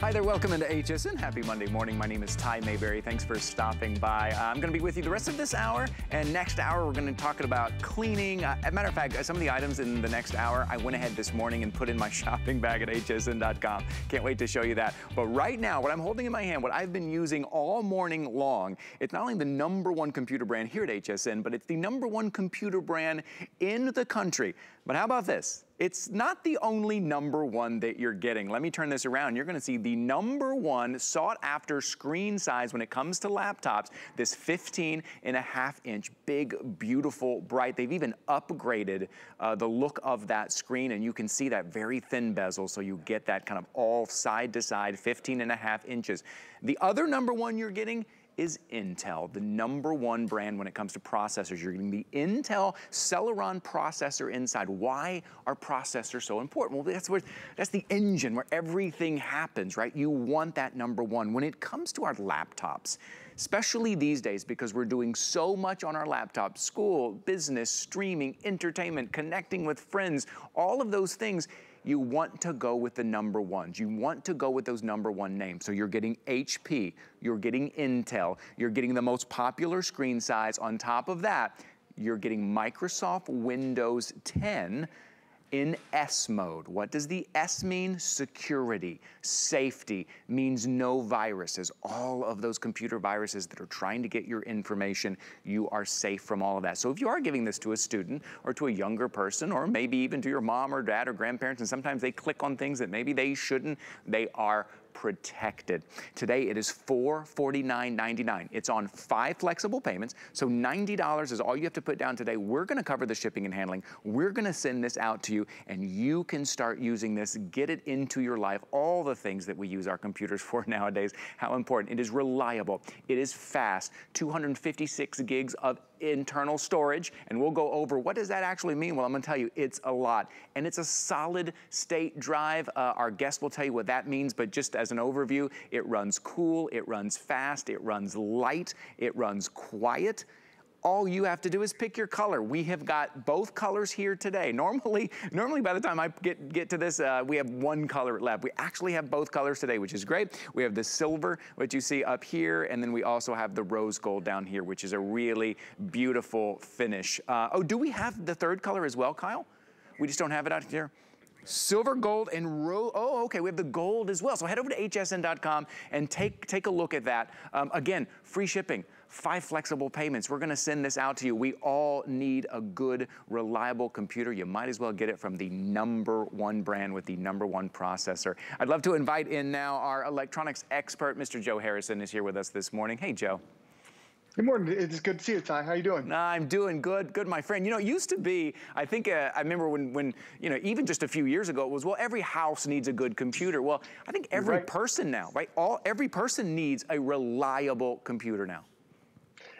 Hi there, welcome into HSN. Happy Monday morning. My name is Ty Mayberry. Thanks for stopping by. Uh, I'm going to be with you the rest of this hour, and next hour we're going to talk about cleaning. Uh, as a matter of fact, some of the items in the next hour, I went ahead this morning and put in my shopping bag at hsn.com. Can't wait to show you that. But right now, what I'm holding in my hand, what I've been using all morning long, it's not only the number one computer brand here at HSN, but it's the number one computer brand in the country. But how about this? It's not the only number one that you're getting. Let me turn this around. You're gonna see the number one sought after screen size when it comes to laptops, this 15 and a half inch, big, beautiful, bright. They've even upgraded uh, the look of that screen and you can see that very thin bezel so you get that kind of all side to side, 15 and a half inches. The other number one you're getting is Intel, the number one brand when it comes to processors. You're getting the Intel Celeron processor inside. Why are processors so important? Well, that's where that's the engine where everything happens, right? You want that number one. When it comes to our laptops, especially these days because we're doing so much on our laptops, school, business, streaming, entertainment, connecting with friends, all of those things, you want to go with the number ones. You want to go with those number one names. So you're getting HP, you're getting Intel, you're getting the most popular screen size. On top of that, you're getting Microsoft Windows 10 in S mode. What does the S mean? Security, safety, means no viruses. All of those computer viruses that are trying to get your information, you are safe from all of that. So if you are giving this to a student or to a younger person or maybe even to your mom or dad or grandparents and sometimes they click on things that maybe they shouldn't, they are protected. Today it is $449.99. It's on five flexible payments, so $90 is all you have to put down today. We're gonna cover the shipping and handling. We're gonna send this out to you and you can start using this, get it into your life, all the things that we use our computers for nowadays, how important. It is reliable, it is fast, 256 gigs of internal storage, and we'll go over what does that actually mean? Well, I'm gonna tell you, it's a lot. And it's a solid state drive. Uh, our guest will tell you what that means, but just as an overview, it runs cool, it runs fast, it runs light, it runs quiet all you have to do is pick your color. We have got both colors here today. Normally, normally by the time I get, get to this, uh, we have one color left. We actually have both colors today, which is great. We have the silver, which you see up here, and then we also have the rose gold down here, which is a really beautiful finish. Uh, oh, do we have the third color as well, Kyle? We just don't have it out here. Silver, gold, and rose. Oh, okay, we have the gold as well. So head over to hsn.com and take, take a look at that. Um, again, free shipping five flexible payments. We're gonna send this out to you. We all need a good, reliable computer. You might as well get it from the number one brand with the number one processor. I'd love to invite in now our electronics expert, Mr. Joe Harrison is here with us this morning. Hey, Joe. Good morning. It's good to see you, Ty. How you doing? I'm doing good. Good, my friend. You know, it used to be, I think, uh, I remember when, when, you know, even just a few years ago, it was, well, every house needs a good computer. Well, I think every right. person now, right? All Every person needs a reliable computer now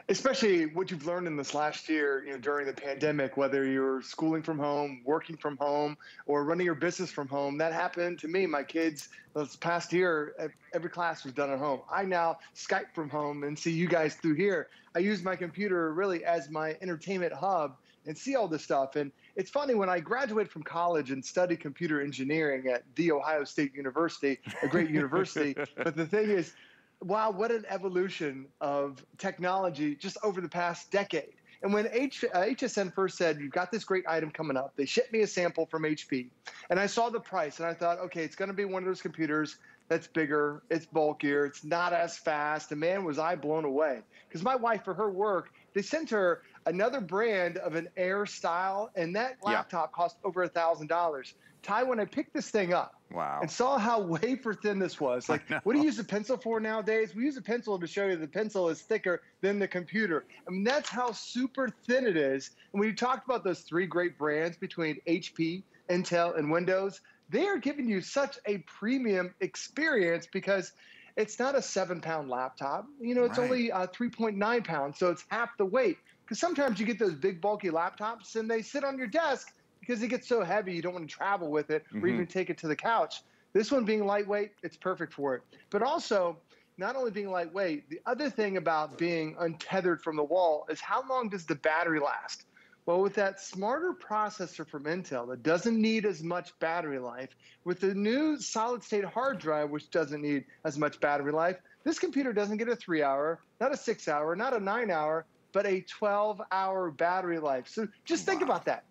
especially what you've learned in this last year, you know, during the pandemic, whether you're schooling from home, working from home, or running your business from home. That happened to me. My kids this past year, every class was done at home. I now Skype from home and see you guys through here. I use my computer really as my entertainment hub and see all this stuff. And it's funny when I graduated from college and studied computer engineering at The Ohio State University, a great university. But the thing is, wow, what an evolution of technology just over the past decade. And when H, uh, HSN first said, You've got this great item coming up, they shipped me a sample from HP. And I saw the price and I thought, okay, it's going to be one of those computers that's bigger, it's bulkier, it's not as fast. And man, was I blown away. Because my wife, for her work, they sent her another brand of an Air style, and that laptop yeah. cost over a $1,000. Ty, when I picked this thing up, Wow. And saw how wafer thin this was. Like, what do you use a pencil for nowadays? We use a pencil to show you the pencil is thicker than the computer. I mean, that's how super thin it is. And when you talked about those three great brands between HP, Intel, and Windows, they are giving you such a premium experience because it's not a seven pound laptop. You know, it's right. only uh, 3.9 pounds, so it's half the weight. Because sometimes you get those big, bulky laptops and they sit on your desk because it gets so heavy you don't want to travel with it or mm-hmm. even take it to the couch. This one being lightweight, it's perfect for it. But also, not only being lightweight, the other thing about being untethered from the wall is how long does the battery last? Well, with that smarter processor from Intel that doesn't need as much battery life, with the new solid state hard drive, which doesn't need as much battery life, this computer doesn't get a three hour, not a six hour, not a nine hour, but a 12 hour battery life. So just think about that.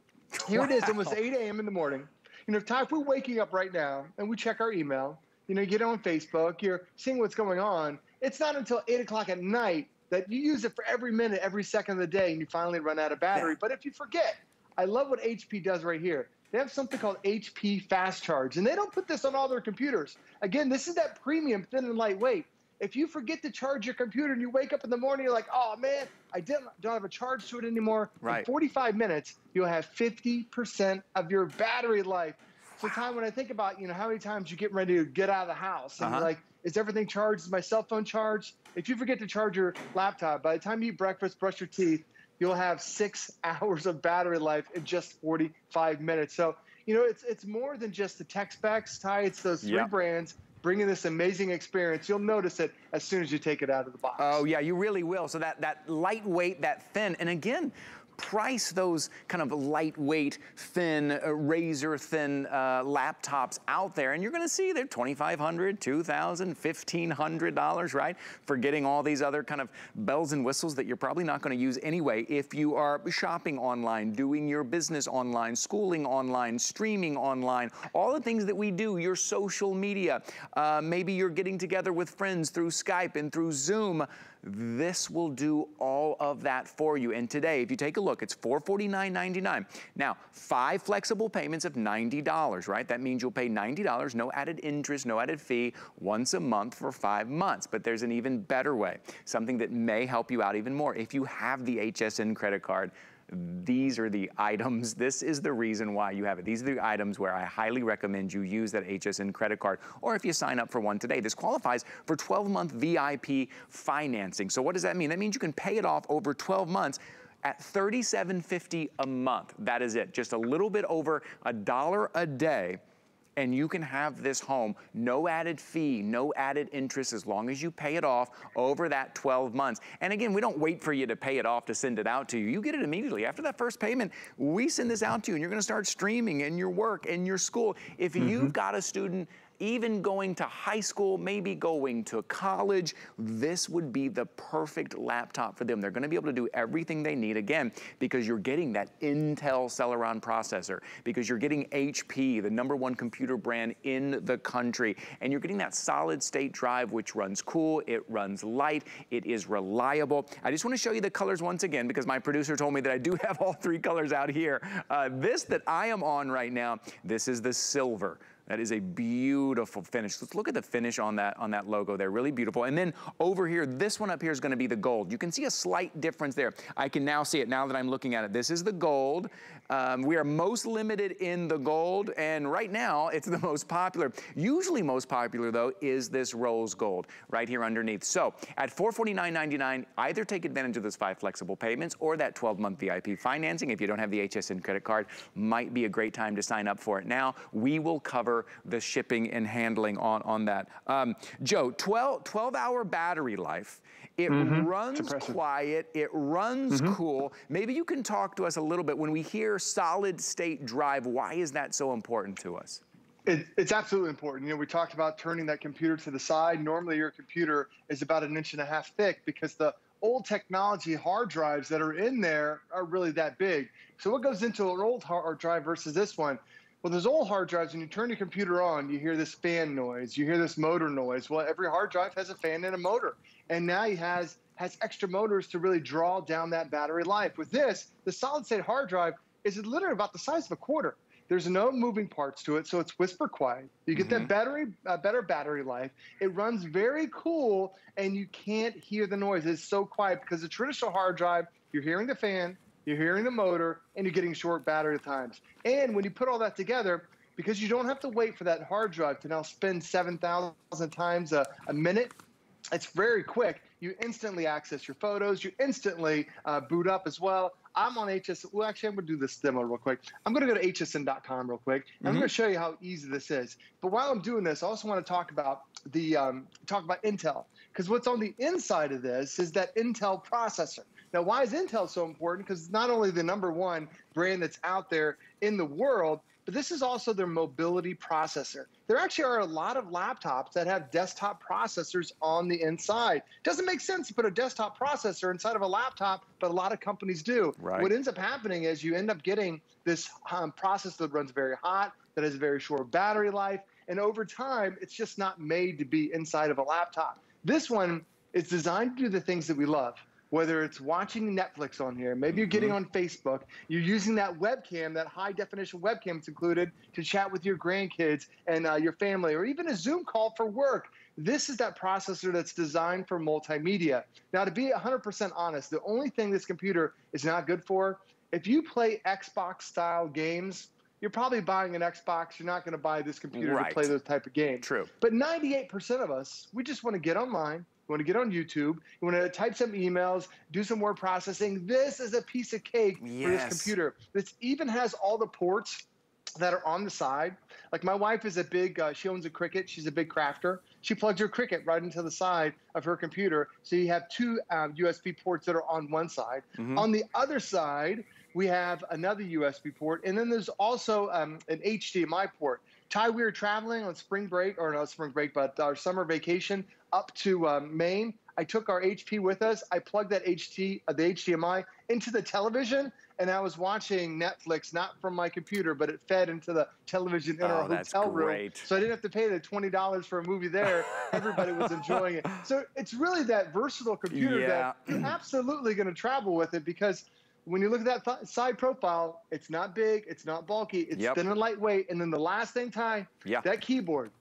Here wow. it is, almost 8 a.m. in the morning. You know, if we're waking up right now and we check our email, you know, you get on Facebook, you're seeing what's going on. It's not until 8 o'clock at night that you use it for every minute, every second of the day, and you finally run out of battery. Yeah. But if you forget, I love what HP does right here. They have something called HP Fast Charge, and they don't put this on all their computers. Again, this is that premium, thin and lightweight. If you forget to charge your computer and you wake up in the morning, you're like, oh man, I didn't, don't have a charge to it anymore. Right. In 45 minutes, you'll have 50% of your battery life. So, time when I think about, you know, how many times you get ready to get out of the house and uh-huh. you're like, is everything charged? Is my cell phone charged? If you forget to charge your laptop, by the time you eat breakfast, brush your teeth, you'll have six hours of battery life in just 45 minutes. So, you know, it's it's more than just the tech specs, Ty. It's those three yep. brands bringing this amazing experience. You'll notice it as soon as you take it out of the box. Oh yeah, you really will. So that that lightweight, that thin, and again, price those kind of lightweight, thin, uh, razor thin uh, laptops out there, and you're gonna see they're $2,500, $2,000, $1,500, right? For getting all these other kind of bells and whistles that you're probably not gonna use anyway if you are shopping online, doing your business online, schooling online, streaming online, all the things that we do, your social media. Uh, maybe you're getting together with friends through Skype and through Zoom. This will do all of that for you. And today, if you take a look, it's $449.99. Now, five flexible payments of $90, right? That means you'll pay $90, no added interest, no added fee, once a month for five months. But there's an even better way, something that may help you out even more. If you have the HSN credit card, these are the items. This is the reason why you have it. These are the items where I highly recommend you use that HSN credit card. Or if you sign up for one today, this qualifies for 12-month VIP financing. So what does that mean? That means you can pay it off over 12 months at $37.50 a month. That is it. Just a little bit over a dollar a day and you can have this home, no added fee, no added interest, as long as you pay it off over that 12 months. And again, we don't wait for you to pay it off to send it out to you. You get it immediately. After that first payment, we send this out to you and you're gonna start streaming in your work, in your school. If mm -hmm. you've got a student even going to high school, maybe going to college, this would be the perfect laptop for them. They're gonna be able to do everything they need, again, because you're getting that Intel Celeron processor, because you're getting HP, the number one computer brand in the country, and you're getting that solid state drive, which runs cool, it runs light, it is reliable. I just wanna show you the colors once again, because my producer told me that I do have all three colors out here. Uh, this that I am on right now, this is the silver. That is a beautiful finish. Let's look at the finish on that, on that logo there, really beautiful. And then over here, this one up here is gonna be the gold. You can see a slight difference there. I can now see it now that I'm looking at it. This is the gold. Um, we are most limited in the gold, and right now it's the most popular. Usually most popular though is this rose gold right here underneath. So at $449.99, either take advantage of those five flexible payments or that 12 month VIP financing. If you don't have the HSN credit card, might be a great time to sign up for it now. We will cover cover the shipping and handling on, on that. Um, Joe, 12, 12 hour battery life. It mm -hmm. runs quiet, it runs mm -hmm. cool. Maybe you can talk to us a little bit when we hear solid state drive, why is that so important to us? It, it's absolutely important. You know, we talked about turning that computer to the side. Normally, your computer is about an inch and a half thick because the old technology hard drives that are in there are really that big. So, what goes into an old hard drive versus this one? Well, those old hard drives, when you turn your computer on, you hear this fan noise, you hear this motor noise. Well, every hard drive has a fan and a motor. And now he has has extra motors to really draw down that battery life. With this, the solid state hard drive is literally about the size of a quarter. There's no moving parts to it, so it's whisper quiet. You get mm-hmm. that battery, uh, better battery life. It runs very cool, and you can't hear the noise. It's so quiet because the traditional hard drive, you're hearing the fan, you're hearing the motor, and you're getting short battery times. And when you put all that together, because you don't have to wait for that hard drive to now spin 7,000 times a, a minute, it's very quick. You instantly access your photos. You instantly uh, boot up as well. I'm on HS. Well, actually, I'm going to do this demo real quick. I'm going to go to hsn.com real quick. Mm-hmm. I'm going to show you how easy this is. But while I'm doing this, I also want to talk about the um, talk about Intel because what's on the inside of this is that Intel processor. Now, why is Intel so important? Because it's not only the number one brand that's out there in the world, but this is also their mobility processor. There actually are a lot of laptops that have desktop processors on the inside. Doesn't make sense to put a desktop processor inside of a laptop, but a lot of companies do. Right. What ends up happening is you end up getting this um, processor that runs very hot, that has a very short battery life, and over time, it's just not made to be inside of a laptop. This one is designed to do the things that we love whether it's watching Netflix on here, maybe you're getting Mm-hmm. on Facebook, you're using that webcam, that high definition webcam that's included to chat with your grandkids and uh, your family, or even a Zoom call for work. This is that processor that's designed for multimedia. Now, to be 100% honest, the only thing this computer is not good for, if you play Xbox style games, you're probably buying an Xbox. You're not going to buy this computer Right. to play those type of games. True. But 98% of us, we just want to get online. You want to get on YouTube. You want to type some emails, do some word processing. This is a piece of cake for this computer. This even has all the ports that are on the side. Like my wife is a big, uh, she owns a Cricut. She's a big crafter. She plugs her Cricut right into the side of her computer. So you have two um, USB ports that are on one side. Mhm. On the other side, we have another USB port, and then there's also um, an HDMI port. Ty, we were traveling on spring break, or not spring break, but our summer vacation up to um, Maine. I took our HP with us. I plugged that HT, uh, the HDMI into the television, and I was watching Netflix, not from my computer, but it fed into the television in Oh, our hotel room. So I didn't have to pay the twenty dollars for a movie there. Everybody was enjoying it. So it's really that versatile computer Yeah. that you're absolutely going to travel with it because when you look at that th- side profile, it's not big, it's not bulky, it's Yep. thin and lightweight. And then the last thing, Ty, Yeah. that keyboard.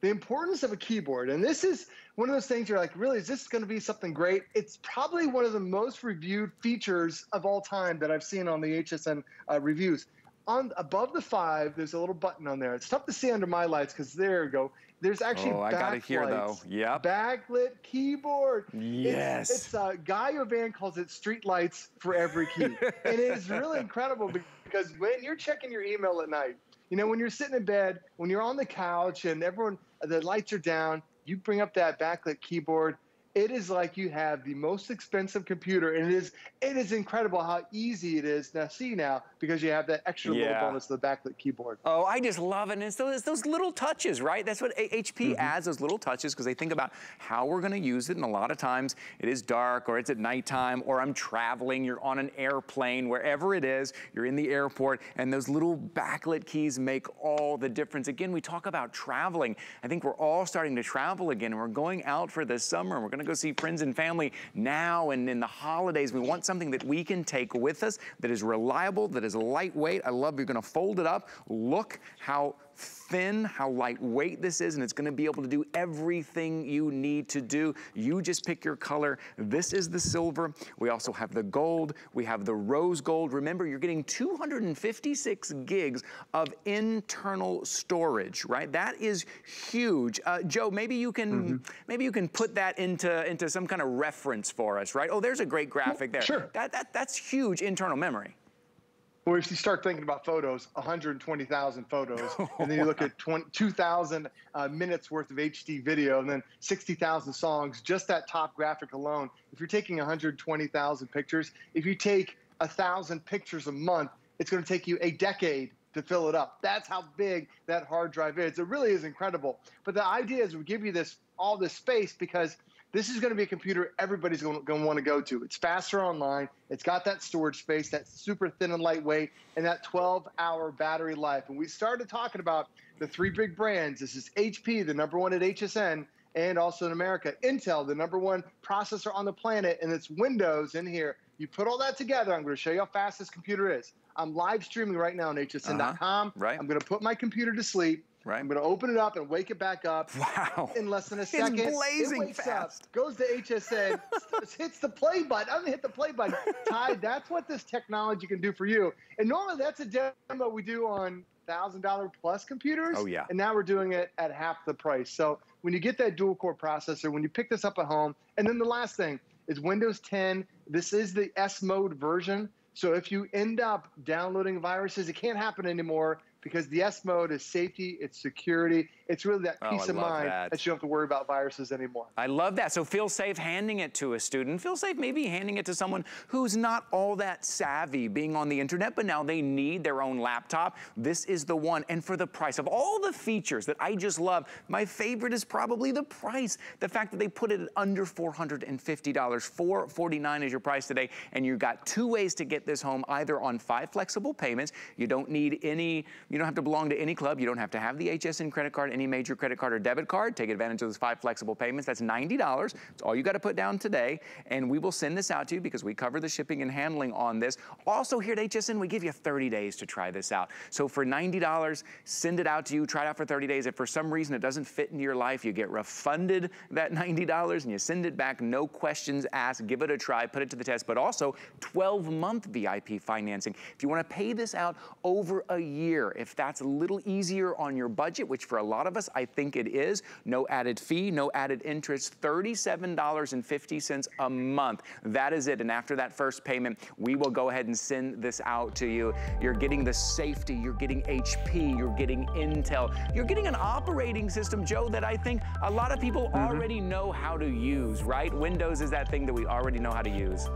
The importance of a keyboard, and this is one of those things you're like, really, is this going to be something great? It's probably one of the most reviewed features of all time that I've seen on the HSN uh, reviews. On above the five, there's a little button on there. It's tough to see under my lights because there you go. There's actually Oh, I got it here, though. Yep. Backlit keyboard. Yes. It's, it's uh, Guy Ovan calls it street lights for every key. and it is really incredible because when you're checking your email at night, you know, when you're sitting in bed, when you're on the couch and everyone, the lights are down, you bring up that backlit keyboard. It is like you have the most expensive computer, and it is it is incredible how easy it is now. See now because you have that extra Yeah. little bonus of the backlit keyboard. Oh, I just love it. And it's those, it's those little touches, right? That's what HP Mm-hmm. adds, those little touches, because they think about how we're going to use it. And a lot of times it is dark or it's at nighttime or I'm traveling, you're on an airplane, wherever it is, you're in the airport, and those little backlit keys make all the difference. Again, we talk about traveling. I think we're all starting to travel again, and we're going out for the summer. and We're going to go see friends and family now and in the holidays. We want something that we can take with us that is reliable, that is lightweight. I love you're going to fold it up. Look how thin, how lightweight this is, and it's gonna be able to do everything you need to do. You just pick your color. This is the silver. We also have the gold. We have the rose gold. Remember, you're getting 256 gigs of internal storage, right? That is huge. Uh, Joe, maybe you can maybe you can put that into into some kind of reference for us, right? Oh, there's a great graphic there. Sure. That, that that's huge internal memory. Or if you start thinking about photos, 120,000 photos, and then you look at 2,000 uh, minutes worth of HD video, and then 60,000 songs, just that top graphic alone. If you're taking 120,000 pictures, if you take a thousand pictures a month, it's going to take you a decade to fill it up. That's how big that hard drive is. It really is incredible. But the idea is we give you this all this space because this is going to be a computer everybody's going to, want to go to. It's faster online. It's got that storage space that's super thin and lightweight, and that 12-hour battery life. And we started talking about the three big brands. This is HP, the number one at HSN, and also in America, Intel, the number one processor on the planet, and it's Windows in here. You put all that together. I'm going to show you how fast this computer is. I'm live streaming right now on hsn.com. Uh-huh. Right. I'm going to put my computer to sleep. Right. I'm going to open it up and wake it back up. Wow. In less than a It's second. blazing it wakes fast. up, goes to HSA, hits the play button. I'm gonna hit the play button. Ty, that's what this technology can do for you. And normally that's a demo we do on thousand dollar plus computers. Oh, yeah. And now we're doing it at half the price. So when you get that dual core processor, when you pick this up at home, and then the last thing is Windows 10. This is the S mode version. So if you end up downloading viruses, it can't happen anymore because the S mode is safety, it's security, it's really that Oh, peace I of mind that. that. you don't have to worry about viruses anymore. I love that. So feel safe handing it to a student. Feel safe maybe handing it to someone who's not all that savvy being on the internet, but now they need their own laptop. This is the one. And for the price of all the features that I just love, my favorite is probably the price. The fact that they put it at under $450. 449 is your price today. And you've got two ways to get this home, either on five flexible payments. You don't need any, you don't have to belong to any club. You don't have to have the HSN credit card, any major credit card or debit card. Take advantage of those five flexible payments. That's $90. It's all you got to put down today. And we will send this out to you because we cover the shipping and handling on this. Also here at HSN, we give you 30 days to try this out. So for $90, send it out to you, try it out for 30 days. If for some reason it doesn't fit into your life, you get refunded that $90 and you send it back, no questions asked. Give it a try, put it to the test, but also 12 month VIP financing. If you want to pay this out over a year, if that's a little easier on your budget, which for a lot of us, I think it is, no added fee, no added interest, $37.50 a month. That is it. And after that first payment, we will go ahead and send this out to you. You're getting the safety, you're getting HP, you're getting Intel, you're getting an operating system, Joe, that I think a lot of people mm-hmm. already know how to use, right? Windows is that thing that we already know how to use.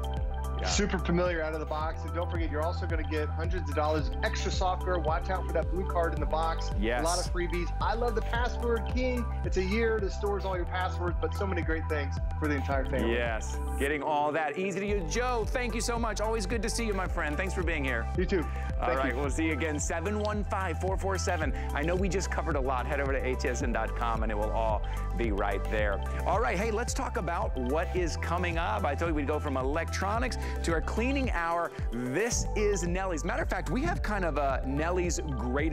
Super familiar out of the box. And don't forget, you're also going to get hundreds of dollars of extra software. Watch out for that blue card in the box. Yes. A lot of freebies. I love the password king. It's a year that stores all your passwords, but so many great things for the entire family. Yes, getting all that easy to use. Joe, thank you so much. Always good to see you, my friend. Thanks for being here. You too. All Thank right, you. we'll see you again. 715-447. I know we just covered a lot. Head over to hsn.com and it will all be right there. All right, hey, let's talk about what is coming up. I told you we'd go from electronics to our cleaning hour. This is Nellie's. Matter of fact, we have kind of a Nellie's greatest